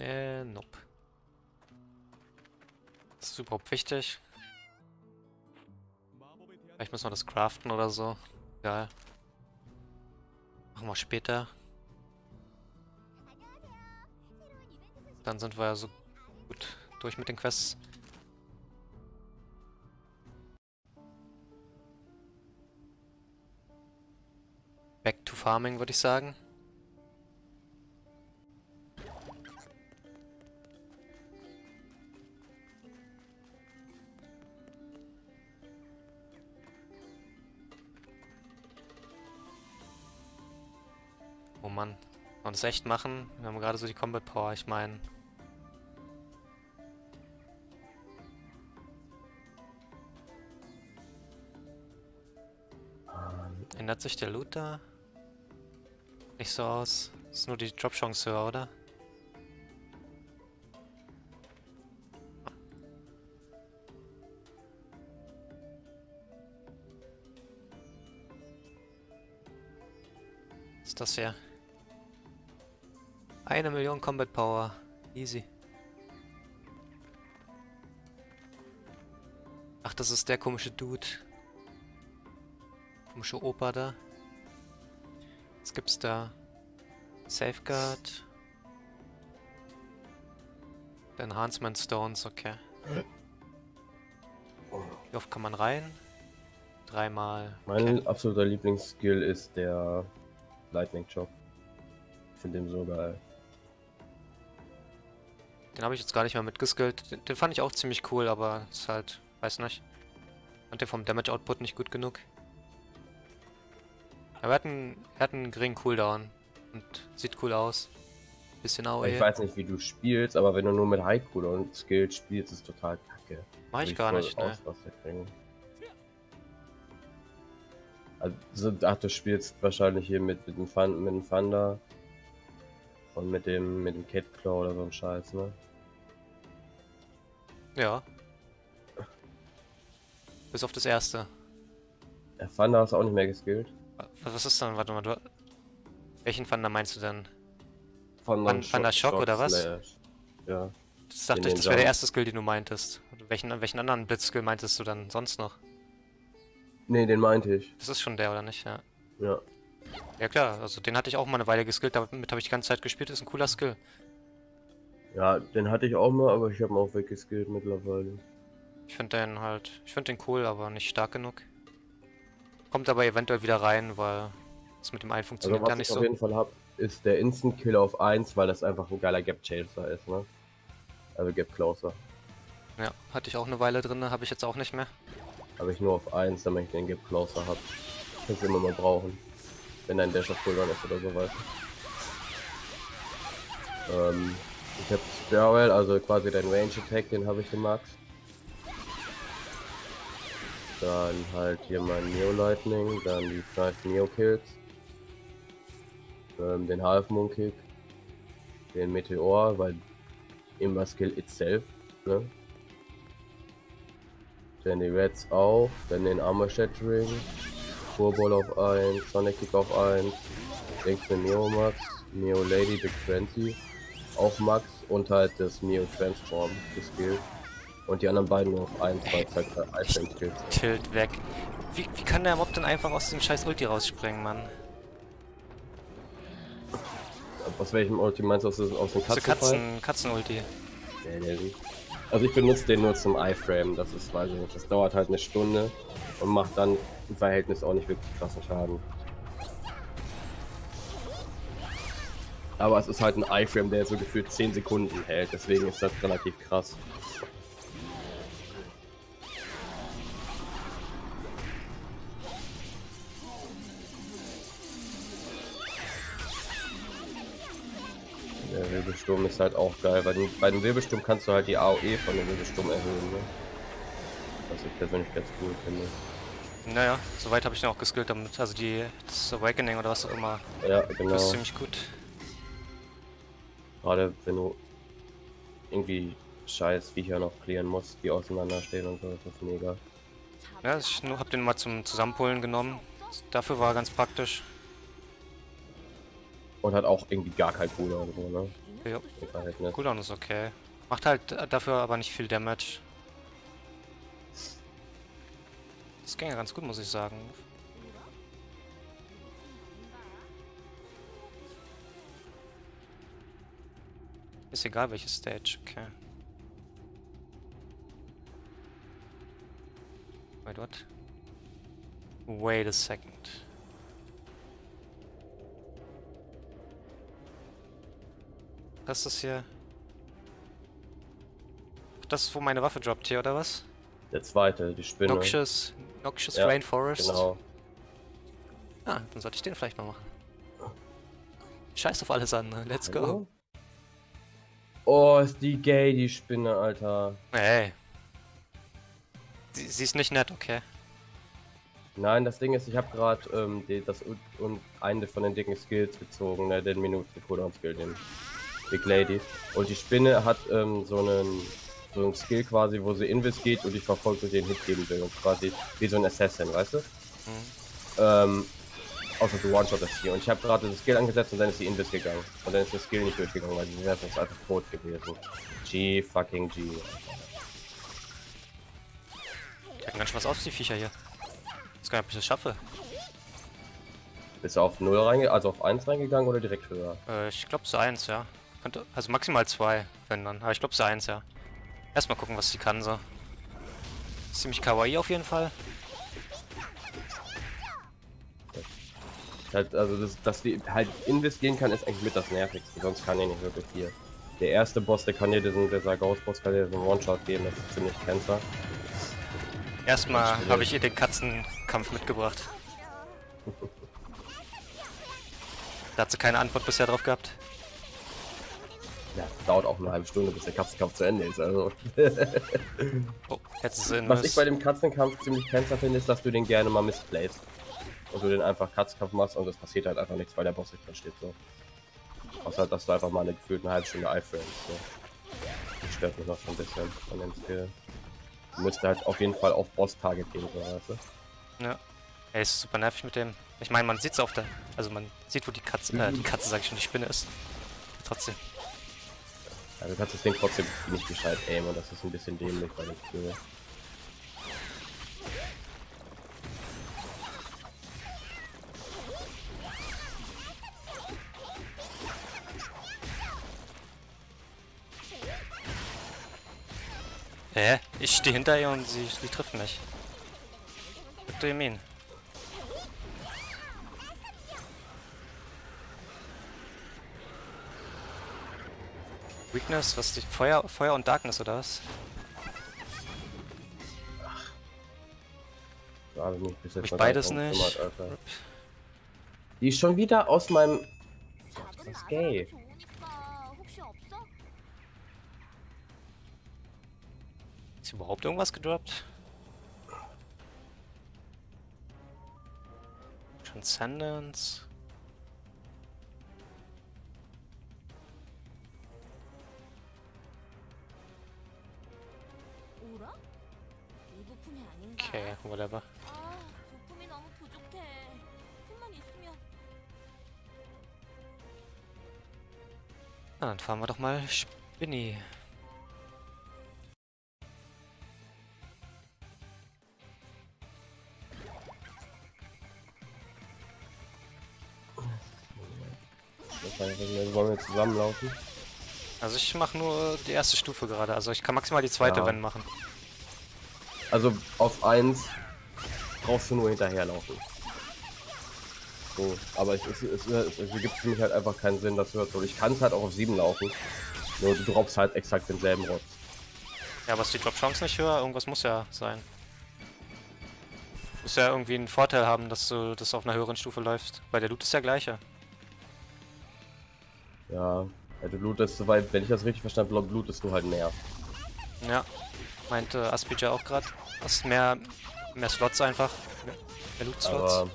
Äh, nope. Das ist überhaupt wichtig. Vielleicht müssen wir das craften oder so. Egal. Machen wir später. Dann sind wir ja so gut durch mit den Quests. Back to Farming, würde ich sagen. Wir das echt machen? Wir haben gerade so die Combat Power, ich meine. Ändert sich der Loot da? Nicht so aus. Ist nur die Drop-Chance höher, oder? Ist das hier? Eine Million Combat Power. Easy. Ach, das ist der komische Dude. Komische Opa da. Was gibt's da? Safeguard. Enhancement Stones, okay. Wie oft kann man rein? Dreimal. Mein absoluter Lieblingsskill ist der Lightning Chop. Ich finde den so geil. Den habe ich jetzt gar nicht mehr mitgeskillt. Den, den fand ich auch ziemlich cool, aber ist halt, weiß nicht. Und der vom Damage Output nicht gut genug. Aber er hat einen, er hat einen geringen Cooldown. Und sieht cool aus. Bisschen Ich AOE. weiß nicht, wie du spielst, aber wenn du nur mit High Cooldown und Skills spielst, ist total kacke. Mach ich gar nicht, ne. Also, ach, du spielst wahrscheinlich hier mit, mit, dem, Thun mit dem Thunder und mit dem, mit dem Cat Claw oder so ein Scheiß, ne? Ja. Bis auf das erste. Der Thunder hast du auch nicht mehr geskillt. Was, was ist dann? Warte mal, du. Welchen Thunder meinst du denn? Von Thun- Thunder Shock oder was? Slash. Ja. Das dachte ich, das wäre der erste Skill, den du meintest. Welchen, welchen anderen Blitzskill meintest du dann sonst noch? Nee, den meinte ich. Das ist schon der, oder nicht? Ja. Ja. Ja klar, also den hatte ich auch mal eine Weile geskillt, damit habe ich die ganze Zeit gespielt, ist ein cooler Skill. Ja, den hatte ich auch mal, aber ich habe ihn auch weggeskillt mittlerweile. Ich finde den halt, ich finde den cool, aber nicht stark genug. Kommt aber eventuell wieder rein, weil es mit dem einen Also funktioniert was ja ich nicht auf so. jeden Fall hab, ist der Instant Kill auf 1, weil das einfach ein geiler Gap Chaser ist, ne? Also Gap Closer. Ja, hatte ich auch eine Weile drin, habe ich jetzt auch nicht mehr. Habe ich nur auf 1, damit ich den Gap Closer hab. Kannst du immer mal brauchen. Wenn ein Dash auf Cooldown ist oder so du. Ähm, ich hab Spiral, also quasi dein Range Attack, den habe ich gemaxt. Dann halt hier mein Neo Lightning, dann die 5 Neo Kills. Ähm, den Half Moon Kick. Den Meteor, weil immer Skill itself, ne? Dann die Reds auch, dann den Armor Shattering, Furball auf 1, Sonic Kick auf 1, links den Neo Max, Neo Lady Big 20, auch Max und halt das Neo Transform geskillt. Und die anderen beiden nur auf 1, weil es halt Item Skills sind. Tilt weg. Wie, wie kann der Mob denn einfach aus dem scheiß Ulti rausspringen, Mann? Aus welchem Ulti meinst du aus, dem- aus dem So Katzenfall? Katzen, Katzen-Ulti. Nee, nee, nee. Also ich benutze den nur zum iFrame, das ist, weiß ich nicht, das dauert halt eine Stunde und macht dann im Verhältnis auch nicht wirklich krassen Schaden. Aber es ist halt ein iFrame, der so gefühlt 10 Sekunden hält, deswegen ist das relativ krass. Der Wirbelsturm ist halt auch geil, weil bei dem Wirbelsturm kannst du halt die AOE von dem Wirbelsturm erhöhen, ne? Was ich persönlich ganz cool finde. Naja, soweit habe ich den auch geskillt damit. Also die, das Awakening oder was auch immer. Ja, Das ist genau. ziemlich gut. Gerade wenn du irgendwie scheiß Viecher noch clearen musst, die auseinanderstehen und so, ist das mega. Ja, ich hab den mal zum Zusammenpullen genommen. Dafür war er ganz praktisch. Und hat auch irgendwie gar kein Cooler oder so, ne? Ja, Verhältnis. Cooldown ist okay. Macht halt dafür aber nicht viel Damage. Das ging ja ganz gut, muss ich sagen. Ist egal welche Stage, okay. Wait, what? Wait a second. Was ist das hier? Das ist, wo meine Waffe droppt hier, oder was? Der zweite, die Spinne. Noxious, Noxious Ja, Rainforest. Genau. Ah, dann sollte ich den vielleicht mal machen. Scheiß auf alles andere, let's go. Hallo? Oh, ist die gay, die Spinne, Alter. Hey. Sie, sie ist nicht nett, okay. Nein, das Ding ist, ich habe gerade ähm, das und, und eine von den dicken Skills gezogen, ne, den Minuten Cooldown Skill, den Big Lady. Und die Spinne hat ähm, so einen so einen Skill quasi, wo sie Invis geht und ich verfolgt und den Hit geben will. Und quasi wie so ein Assassin, weißt du? Ähm, außer du One-Shot das hier. Und ich habe gerade das Skill angesetzt und dann ist die Invis gegangen. Und dann ist das Skill nicht durchgegangen, weil die wäre sonst einfach tot gewesen. G fucking G. Die halten ganz schön was aus, die Viecher hier. Ich weiß gar nicht, ob ich das schaffe. Bist du auf 0 reingegangen, also auf 1 reingegangen oder direkt höher? Äh, ich glaube es 1, ja. Könnte, also maximal 2, wenn dann. Aber ich glaube es 1, ja. Erstmal gucken, was sie kann so. Ist ziemlich kawaii auf jeden Fall. Also, das, dass die halt investieren kann, ist eigentlich mit das Nervigste, sonst kann er nicht wirklich viel. Der erste Boss, der kann dir diesen, dieser Ghost-Boss kann dir diesen One-Shot geben, das ist ziemlich Cancer. Erstmal habe ich ihr den Katzenkampf mitgebracht. Da hat sie keine Antwort bisher drauf gehabt. Ja, dauert auch eine halbe Stunde, bis der Katzenkampf zu Ende ist. Also. Oh, Was ich bei dem Katzenkampf ziemlich cancer finde, ist, dass du den gerne mal missplayst. Und du den einfach Katzenkampf machst und es passiert halt einfach nichts, weil der Boss nicht da steht. So. Außer, dass du einfach mal eine gefühlte halbe Stunde iframes. So. Das stört mich noch so ein bisschen an dem Skill. Du musst halt auf jeden Fall auf Boss-Target gehen, so weißt du? Ja. Ey, ist super nervig mit dem. Ich meine, man sieht's auf der. Also man sieht, wo die Katze, äh, die Katze, sag ich schon, die Spinne ist. Trotzdem. Ja, du kannst das Ding trotzdem nicht gescheit aimen und das ist ein bisschen dämlich bei dem Skill. Hä? Ich stehe hinter ihr und sie, sie trifft mich. What do you mean? Weakness? Was die Feuer, Feuer und Darkness oder was? Habe ich mich bis jetzt beides nicht. Alter. Die ist schon wieder aus meinem. Das ist gay. Ist überhaupt irgendwas gedroppt? Transcendence. Okay, whatever. Na, dann fahren wir doch mal Spinny. Wahrscheinlich wollen wir zusammenlaufen. Also ich mache nur die erste Stufe gerade. Also ich kann maximal die zweite Ja. wenn machen. Also auf 1 brauchst du nur hinterherlaufen. So, aber es, es, es, es, es ergibt für mich halt einfach keinen Sinn, dass du das so. Ich kann es halt auch auf 7 laufen. Nur du droppst halt exakt denselben Rotz. Ja, aber ist die Drop-Chance nicht höher? Irgendwas muss ja sein. Muss ja irgendwie einen Vorteil haben, dass du das auf einer höheren Stufe läufst. Weil der Loot ist ja gleicher. Ja, du lootest soweit, wenn ich das richtig verstanden habe, lootest du halt mehr. Ja, meinte Aspija auch gerade. Hast mehr, mehr Slots einfach. Mehr, Loot-Slots.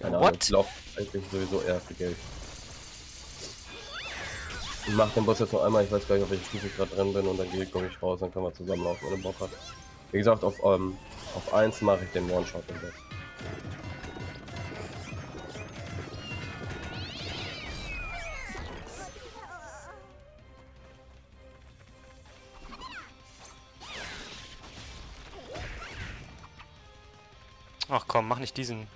Keine Ahnung, What? ich lauf eigentlich sowieso eher für Geld. Ich mach den Boss jetzt noch einmal, ich weiß gar nicht, auf welcher Stufe ich gerade drin bin und dann gehe komme ich raus, dann können wir zusammenlaufen, wenn er Bock hat. Wie gesagt, auf, ähm, auf 1 mache ich den One-Shot im Boss. Ach komm, mach nicht diesen.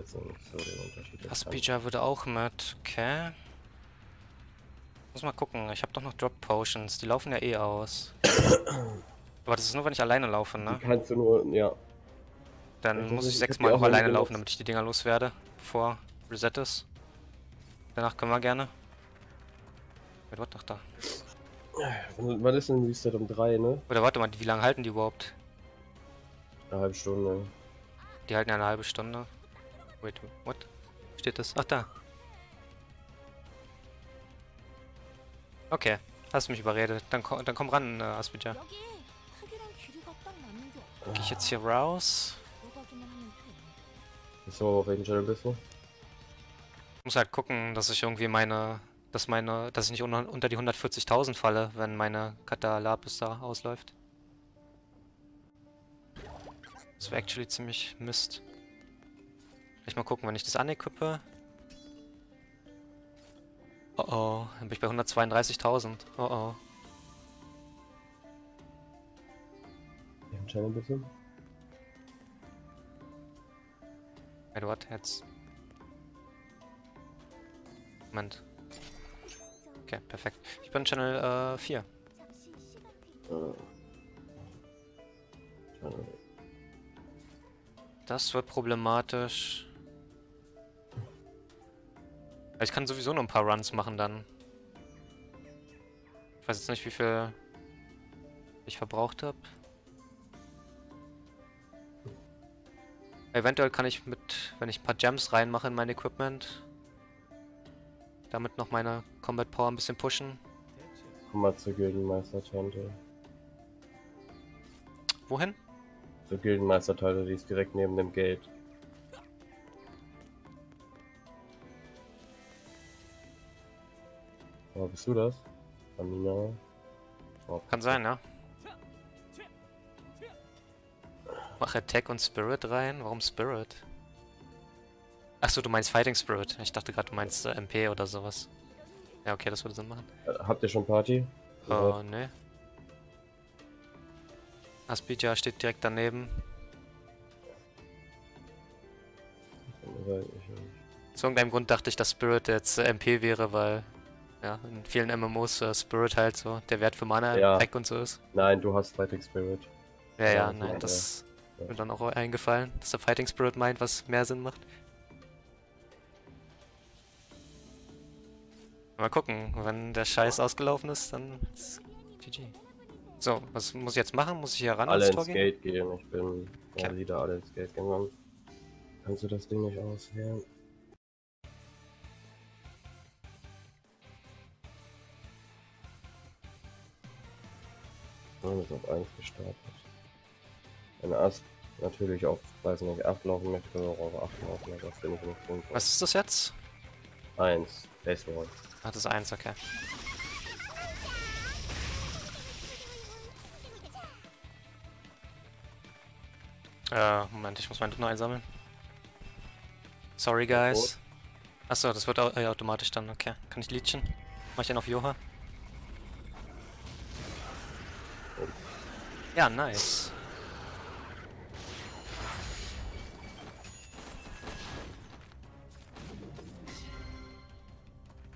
Nicht so den Unterschied. Aspija würde auch mit. Okay. Muss mal gucken. Ich habe doch noch Drop Potions. Die laufen ja eh aus. Aber das ist nur, wenn ich alleine laufe, Die ne? kannst du nur, ja. Dann Ich muss weiß ich sechsmal die noch auch alleine laufen, damit ich die Dinger loswerde. Bevor Reset ist. Danach können wir gerne. Wait, what? Ach, da. Wann ist denn Reset um 3, ne? Oder warte mal, wie lange halten die überhaupt? Eine halbe Stunde. Die halten ja eine halbe Stunde. Wait, what? Steht das? Ach, da. Okay, hast mich überredet. Dann, ko dann komm ran, äh, Aspija. Oh. Gehe ich jetzt hier raus? So, auf welchen Channel bist du? Ich muss halt gucken, dass ich irgendwie meine... Dass meine... Dass ich nicht unter, unter die 140.000 falle, wenn meine Katalapis da ausläuft. Das wäre actually ziemlich Mist. Gleich mal gucken, wenn ich das anequippe. Oh oh, dann bin ich bei 132.000. Oh oh. Ja, schau mal bitte. Edward, jetzt. Moment. Okay, perfekt. Ich bin Channel äh, 4. Äh. Das wird problematisch. Ich kann sowieso nur ein paar Runs machen dann. Ich weiß jetzt nicht, wie viel ich verbraucht habe. Eventuell kann ich mit, wenn ich ein paar Gems reinmache in mein Equipment, damit noch meine Combat Power ein bisschen pushen. Komm mal zur Gildenmeister-Tante. Wohin? Zur Gildenmeister-Tante, die ist direkt neben dem Gate. Oh, bist du das? Amina? Oh, Kann sein, ja. Mach Attack und Spirit rein. Warum Spirit? Achso, du meinst Fighting Spirit. Ich dachte gerade, du meinst äh, MP oder sowas. Ja, okay, das würde Sinn machen. Äh, Habt ihr schon Party? Oh, ne. Aspija steht direkt daneben. Aus irgendeinem Grund dachte ich, dass Spirit jetzt äh, MP wäre, weil ja, in vielen MMOs äh, Spirit halt so der Wert für Mana Ja. Attack und so ist. Nein, du hast Fighting Spirit. Ja, Ja, ja, nein, ja. das Ja. mir dann auch eingefallen, dass der Fighting Spirit meint, was mehr Sinn macht. Mal gucken, wenn der Scheiß ausgelaufen ist, dann ist GG. So, was muss ich jetzt machen? Muss ich hier ran alle ans ins Tor gehen? Gate gehen. Ich bin Okay. Leader, alle ins Gate gehen. Kannst du das Ding nicht auswählen? Oh, ist auf 1 gestartet. Wenn Ast natürlich auf, weiß nicht, 8 laufen möchte, oder auf 8 laufen, aber das finde ich nicht sinnvoll. Was ist das jetzt? 1, Baseball. Ach, das ist eins, okay. Äh, Moment, ich muss meinen Donner einsammeln. Sorry, guys. Achso, das wird äh, automatisch dann, okay. Kann ich leechen? Mach ich den auf Joha? Ja, nice.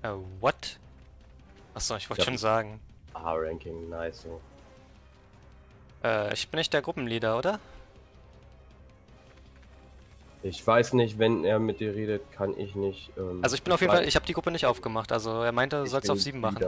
Oh, what? Achso, ich wollte Ja. schon sagen. A-Ranking, nice so. Äh, ich bin nicht der Gruppenleader, oder? Ich weiß nicht, wenn er mit dir redet, kann ich nicht. Ähm, Also ich bin auf jeden Fall, ich habe die Gruppe nicht aufgemacht, also er meinte, du sollst auf 7 machen.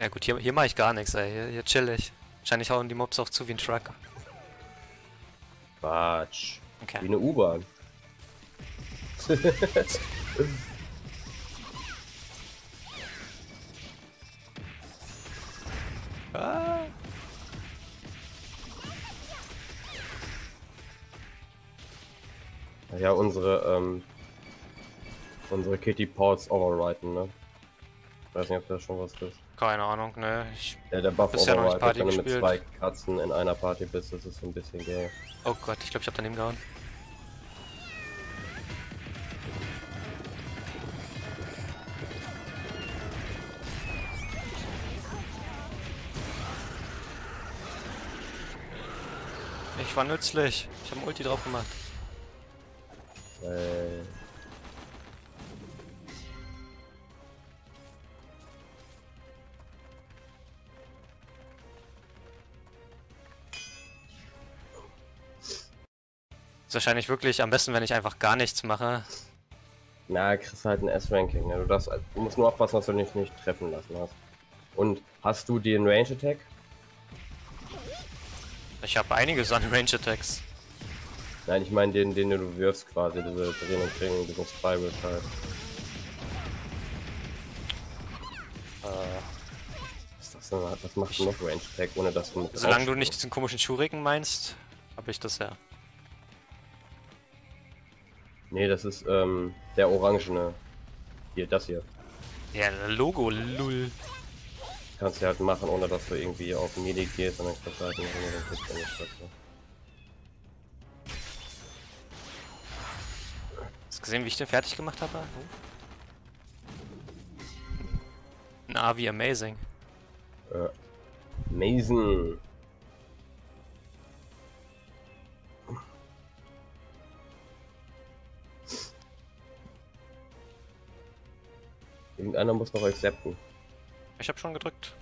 Ja gut, hier, hier mache ich gar nichts, ey. Hier, hier chill ich. Wahrscheinlich hauen die Mobs auch zu wie ein Truck. Quatsch. Wie Okay. eine U-Bahn. Ah. Ja, unsere, ähm, unsere Kitty Paws overriden, ne? Ich weiß nicht, ob das schon was ist. Keine Ahnung, ne. Ich, Ja, der Buff Bisher noch nicht Party wenn du mit gespielt. zwei Katzen in einer Party bist, das ist so ein bisschen geil. oh Gott, ich glaube, ich habe daneben gehauen. Ich war nützlich. Ich habe ein Ulti drauf gemacht. Äh, Ist wahrscheinlich wirklich am besten, wenn ich einfach gar nichts mache. na, kriegst halt ein S-Ranking, ne? Du, darfst, du musst nur aufpassen, dass du dich nicht treffen lassen hast. Und hast du den Range Attack? Ich habe einiges an Range Attacks. Nein, ich meine den, den du wirfst quasi, diese Drehen und Drehen, diesen Spiral halt. Äh, Was, was macht denn noch Range Attack, ohne dass du mit Solange du nicht diesen komischen Shuriken meinst, habe ich das ja. Nee, das ist ähm, der orangene. Hier, das hier. Ja, Logo, lull. Kannst du halt machen, ohne dass du irgendwie auf Melee gehst, sondern kannst du halt machen, dann kriegst du nicht dazu. Hast du gesehen, wie ich den fertig gemacht habe? Na, wie amazing. Äh, Mason. Irgendeiner muss noch accepten. Ich habe schon gedrückt.